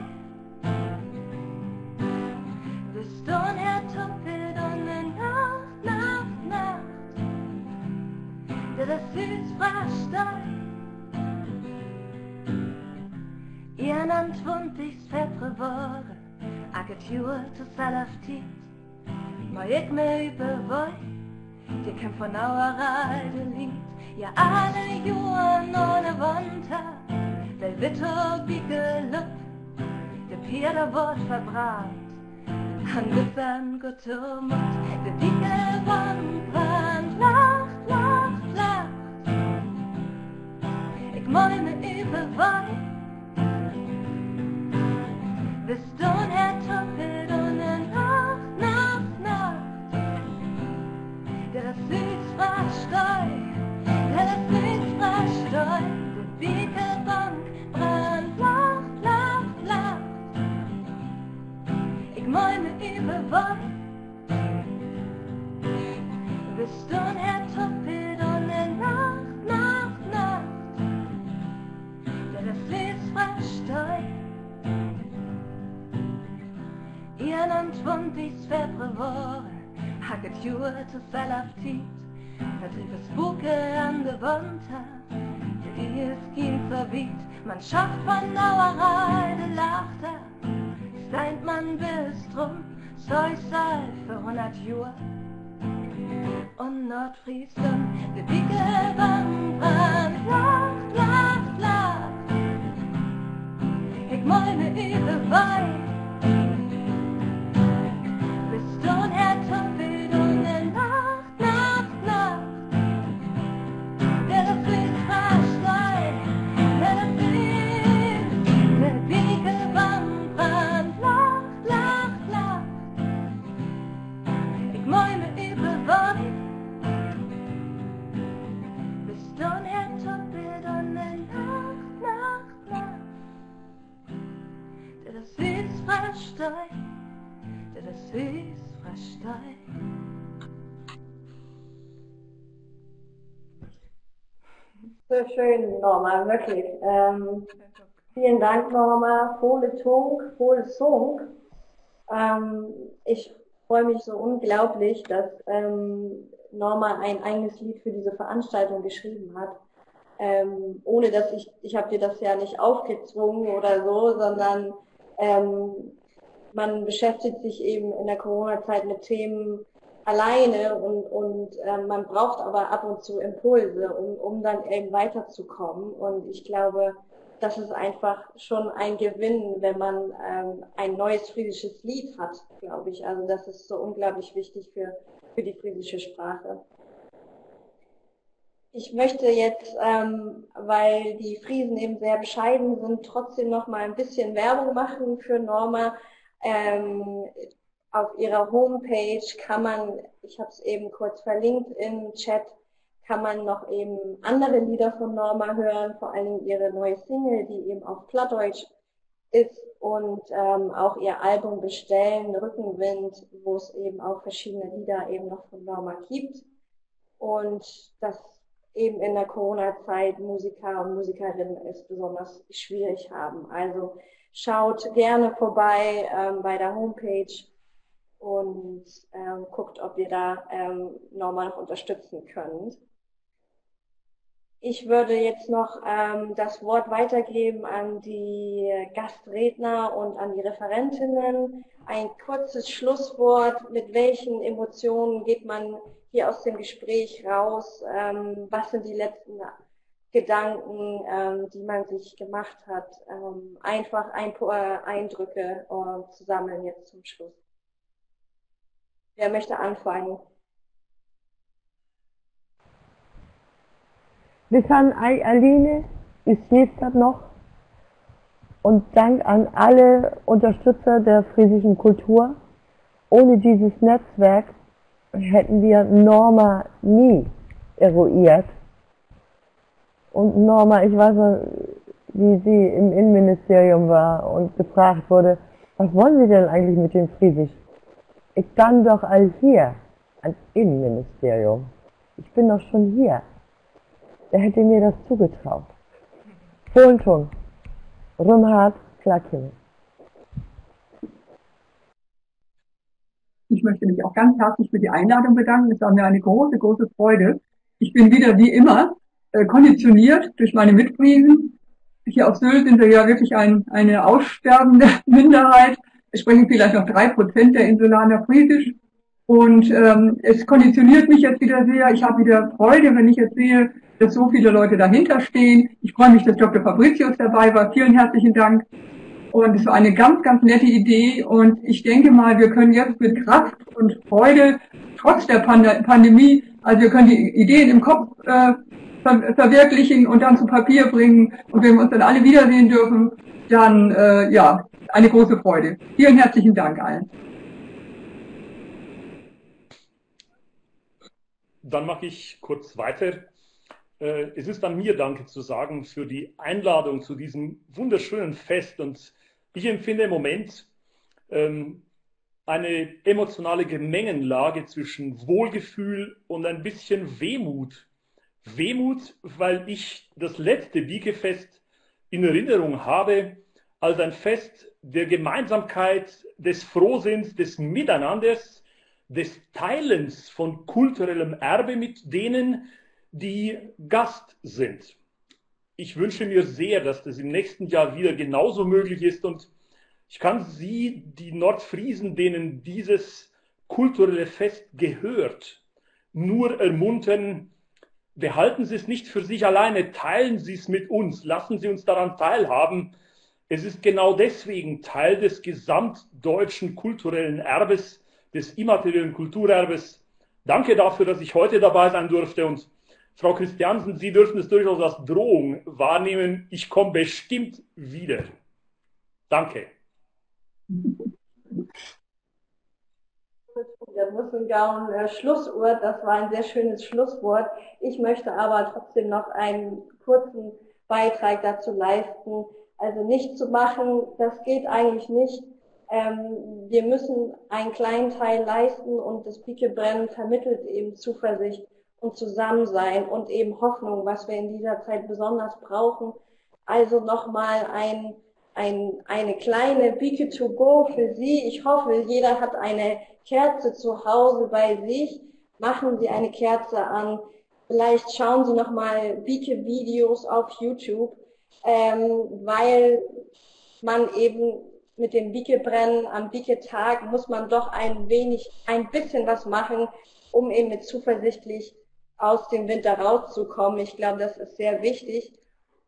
[SPEAKER 5] Bist du her Torpedonen Der das Lied sprach 21 februar, ik het jaar te zelf tijd. Maar ik me bewooi, je kan van oude rijden lied. Ja, alle jaren ohne Winter, der Witter wie gelobt, der Pier wordt verbrannt. An Lippen geturmt, der dicke Wand brannt, Ik meine überall, bist du Herr Toppel und februar, hak het juur te zelf tijd. Het is boeken aan de wand, die is geen verbiet. Man schafft von Nauerei de Lachter, steint man bis drum, sei für 100 Jahre. Und Nordfriesland, die dicke brannt, lacht, lacht, lacht. Ich meine überall, bist versteh, der das ist versteh.
[SPEAKER 1] So schön, Norma, wirklich. Ähm, vielen Dank, Norma. Volle Tunk, volle Song. Ähm, ich freue mich so unglaublich, dass ähm, Norma ein eigenes Lied für diese Veranstaltung geschrieben hat. Ähm, ohne dass ich, ich habe dir das ja nicht aufgezwungen oder so, sondern ähm, man beschäftigt sich eben in der Corona-Zeit mit Themen alleine und, und ähm, man braucht aber ab und zu Impulse, um, um dann eben weiterzukommen. Und ich glaube, das ist einfach schon ein Gewinn, wenn man ähm, ein neues friesisches Lied hat, glaube ich. Also das ist so unglaublich wichtig für, für die friesische Sprache. Ich möchte jetzt, ähm, weil die Friesen eben sehr bescheiden sind, trotzdem noch mal ein bisschen Werbung machen für Norma. Ähm, auf ihrer Homepage kann man, ich habe es eben kurz verlinkt im Chat, kann man noch eben andere Lieder von Norma hören, vor allem ihre neue Single, die eben auf Plattdeutsch ist und ähm, auch ihr Album bestellen, Rückenwind, wo es eben auch verschiedene Lieder eben noch von Norma gibt und das eben in der Corona-Zeit Musiker und Musikerinnen es besonders schwierig haben. Also schaut gerne vorbei ähm, bei der Homepage und ähm, guckt, ob ihr da ähm, Norma noch unterstützen könnt. Ich würde jetzt noch ähm, das Wort weitergeben an die Gastredner und an die Referentinnen. Ein kurzes Schlusswort. Mit welchen Emotionen geht man hier aus dem Gespräch raus? Ähm, was sind die letzten Gedanken, ähm, die man sich gemacht hat? Ähm, einfach ein paar Eindrücke äh, zu sammeln jetzt zum Schluss. Wer möchte anfangen?
[SPEAKER 2] Bis an Aline, ich sehe das noch. Und Dank an alle Unterstützer der friesischen Kultur. Ohne dieses Netzwerk hätten wir Norma nie eruiert. Und Norma, ich weiß noch, wie sie im Innenministerium war und gefragt wurde, was wollen Sie denn eigentlich mit dem Friesisch? Ich kann doch all hier ans Innenministerium. Ich bin doch schon hier. Wer hätte mir das zugetraut? Hohenton, Rümhardt, Klakin.
[SPEAKER 3] Ich möchte mich auch ganz herzlich für die Einladung bedanken. Es war mir eine große, große Freude. Ich bin wieder wie immer äh, konditioniert durch meine Mitfriesen. Hier auf Sylt sind wir ja wirklich ein, eine aussterbende Minderheit. Es sprechen vielleicht noch drei Prozent der Insulaner Friesisch. Und ähm, es konditioniert mich jetzt wieder sehr. Ich habe wieder Freude, wenn ich jetzt sehe, dass so viele Leute dahinter stehen. Ich freue mich, dass Dr. Fabricius dabei war. Vielen herzlichen Dank. Und es war eine ganz, ganz nette Idee. Und ich denke mal, wir können jetzt mit Kraft und Freude, trotz der Pand Pandemie, also wir können die Ideen im Kopf äh, ver verwirklichen und dann zu Papier bringen. Und wenn wir uns dann alle wiedersehen dürfen, dann äh, ja, eine große Freude. Vielen herzlichen Dank allen.
[SPEAKER 4] Dann mache ich kurz weiter. Äh, es ist an mir, Danke zu sagen für die Einladung zu diesem wunderschönen Fest. Und ich empfinde im Moment ähm, eine emotionale Gemengenlage zwischen Wohlgefühl und ein bisschen Wehmut. Wehmut, weil ich das letzte Biekefest in Erinnerung habe als ein Fest der Gemeinsamkeit, des Frohsinns, des Miteinanders, des Teilens von kulturellem Erbe mit denen, die Gast sind. Ich wünsche mir sehr, dass das im nächsten Jahr wieder genauso möglich ist und ich kann Sie, die Nordfriesen, denen dieses kulturelle Fest gehört, nur ermuntern, behalten Sie es nicht für sich alleine, teilen Sie es mit uns, lassen Sie uns daran teilhaben. Es ist genau deswegen Teil des gesamtdeutschen kulturellen Erbes, des immateriellen Kulturerbes. Danke dafür, dass ich heute dabei sein durfte und Frau Christiansen, Sie dürfen es durchaus als Drohung wahrnehmen. Ich komme bestimmt wieder. Danke.
[SPEAKER 1] Der Musselgauen äh, Schlusswort, das war ein sehr schönes Schlusswort. Ich möchte aber trotzdem noch einen kurzen Beitrag dazu leisten. Also nicht zu machen, das geht eigentlich nicht. Ähm, wir müssen einen kleinen Teil leisten und das Pike-Brennen vermittelt eben Zuversicht und Zusammensein und eben Hoffnung, was wir in dieser Zeit besonders brauchen. Also nochmal ein, ein, eine kleine Pike to go für Sie. Ich hoffe, jeder hat eine Kerze zu Hause bei sich. Machen Sie eine Kerze an. Vielleicht schauen Sie nochmal Bike-Videos auf YouTube, ähm, weil man eben mit dem Bike-Brennen am Bike-Tag muss man doch ein wenig, ein bisschen was machen, um eben mit zuversichtlich aus dem Winter rauszukommen. Ich glaube, das ist sehr wichtig.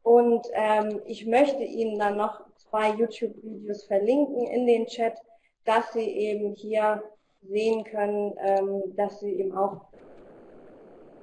[SPEAKER 1] Und ähm, ich möchte Ihnen dann noch zwei YouTube-Videos verlinken in den Chat, dass Sie eben hier sehen können, ähm, dass Sie eben auch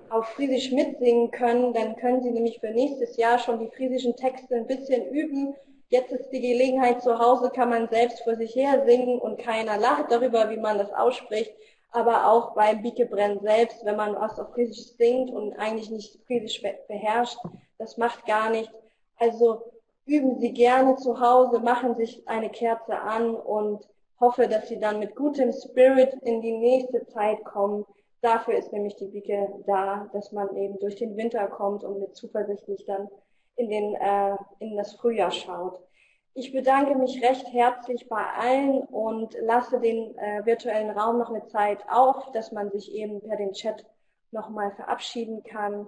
[SPEAKER 1] auf Friesisch mitsingen können. Dann können Sie nämlich für nächstes Jahr schon die friesischen Texte ein bisschen üben. Jetzt ist die Gelegenheit, zu Hause kann man selbst vor sich her singen und keiner lacht darüber, wie man das ausspricht. Aber auch beim Bikebrenn selbst, wenn man was auf Friesisch singt und eigentlich nicht Friesisch beherrscht, das macht gar nichts. Also üben Sie gerne zu Hause, machen sich eine Kerze an und hoffe, dass Sie dann mit gutem Spirit in die nächste Zeit kommen. Dafür ist nämlich die Bicke da, dass man eben durch den Winter kommt und mit zuversichtlich dann in, den, äh, in das Frühjahr schaut. Ich bedanke mich recht herzlich bei allen und lasse den äh, virtuellen Raum noch eine Zeit auf, dass man sich eben per den Chat nochmal verabschieden kann.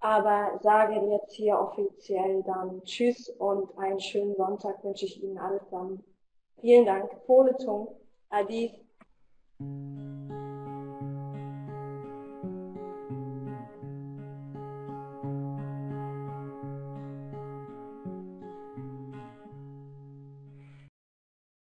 [SPEAKER 1] Aber sage jetzt hier offiziell dann Tschüss und einen schönen Sonntag wünsche ich Ihnen allesamt. Vielen Dank. Pole Tung. Adies.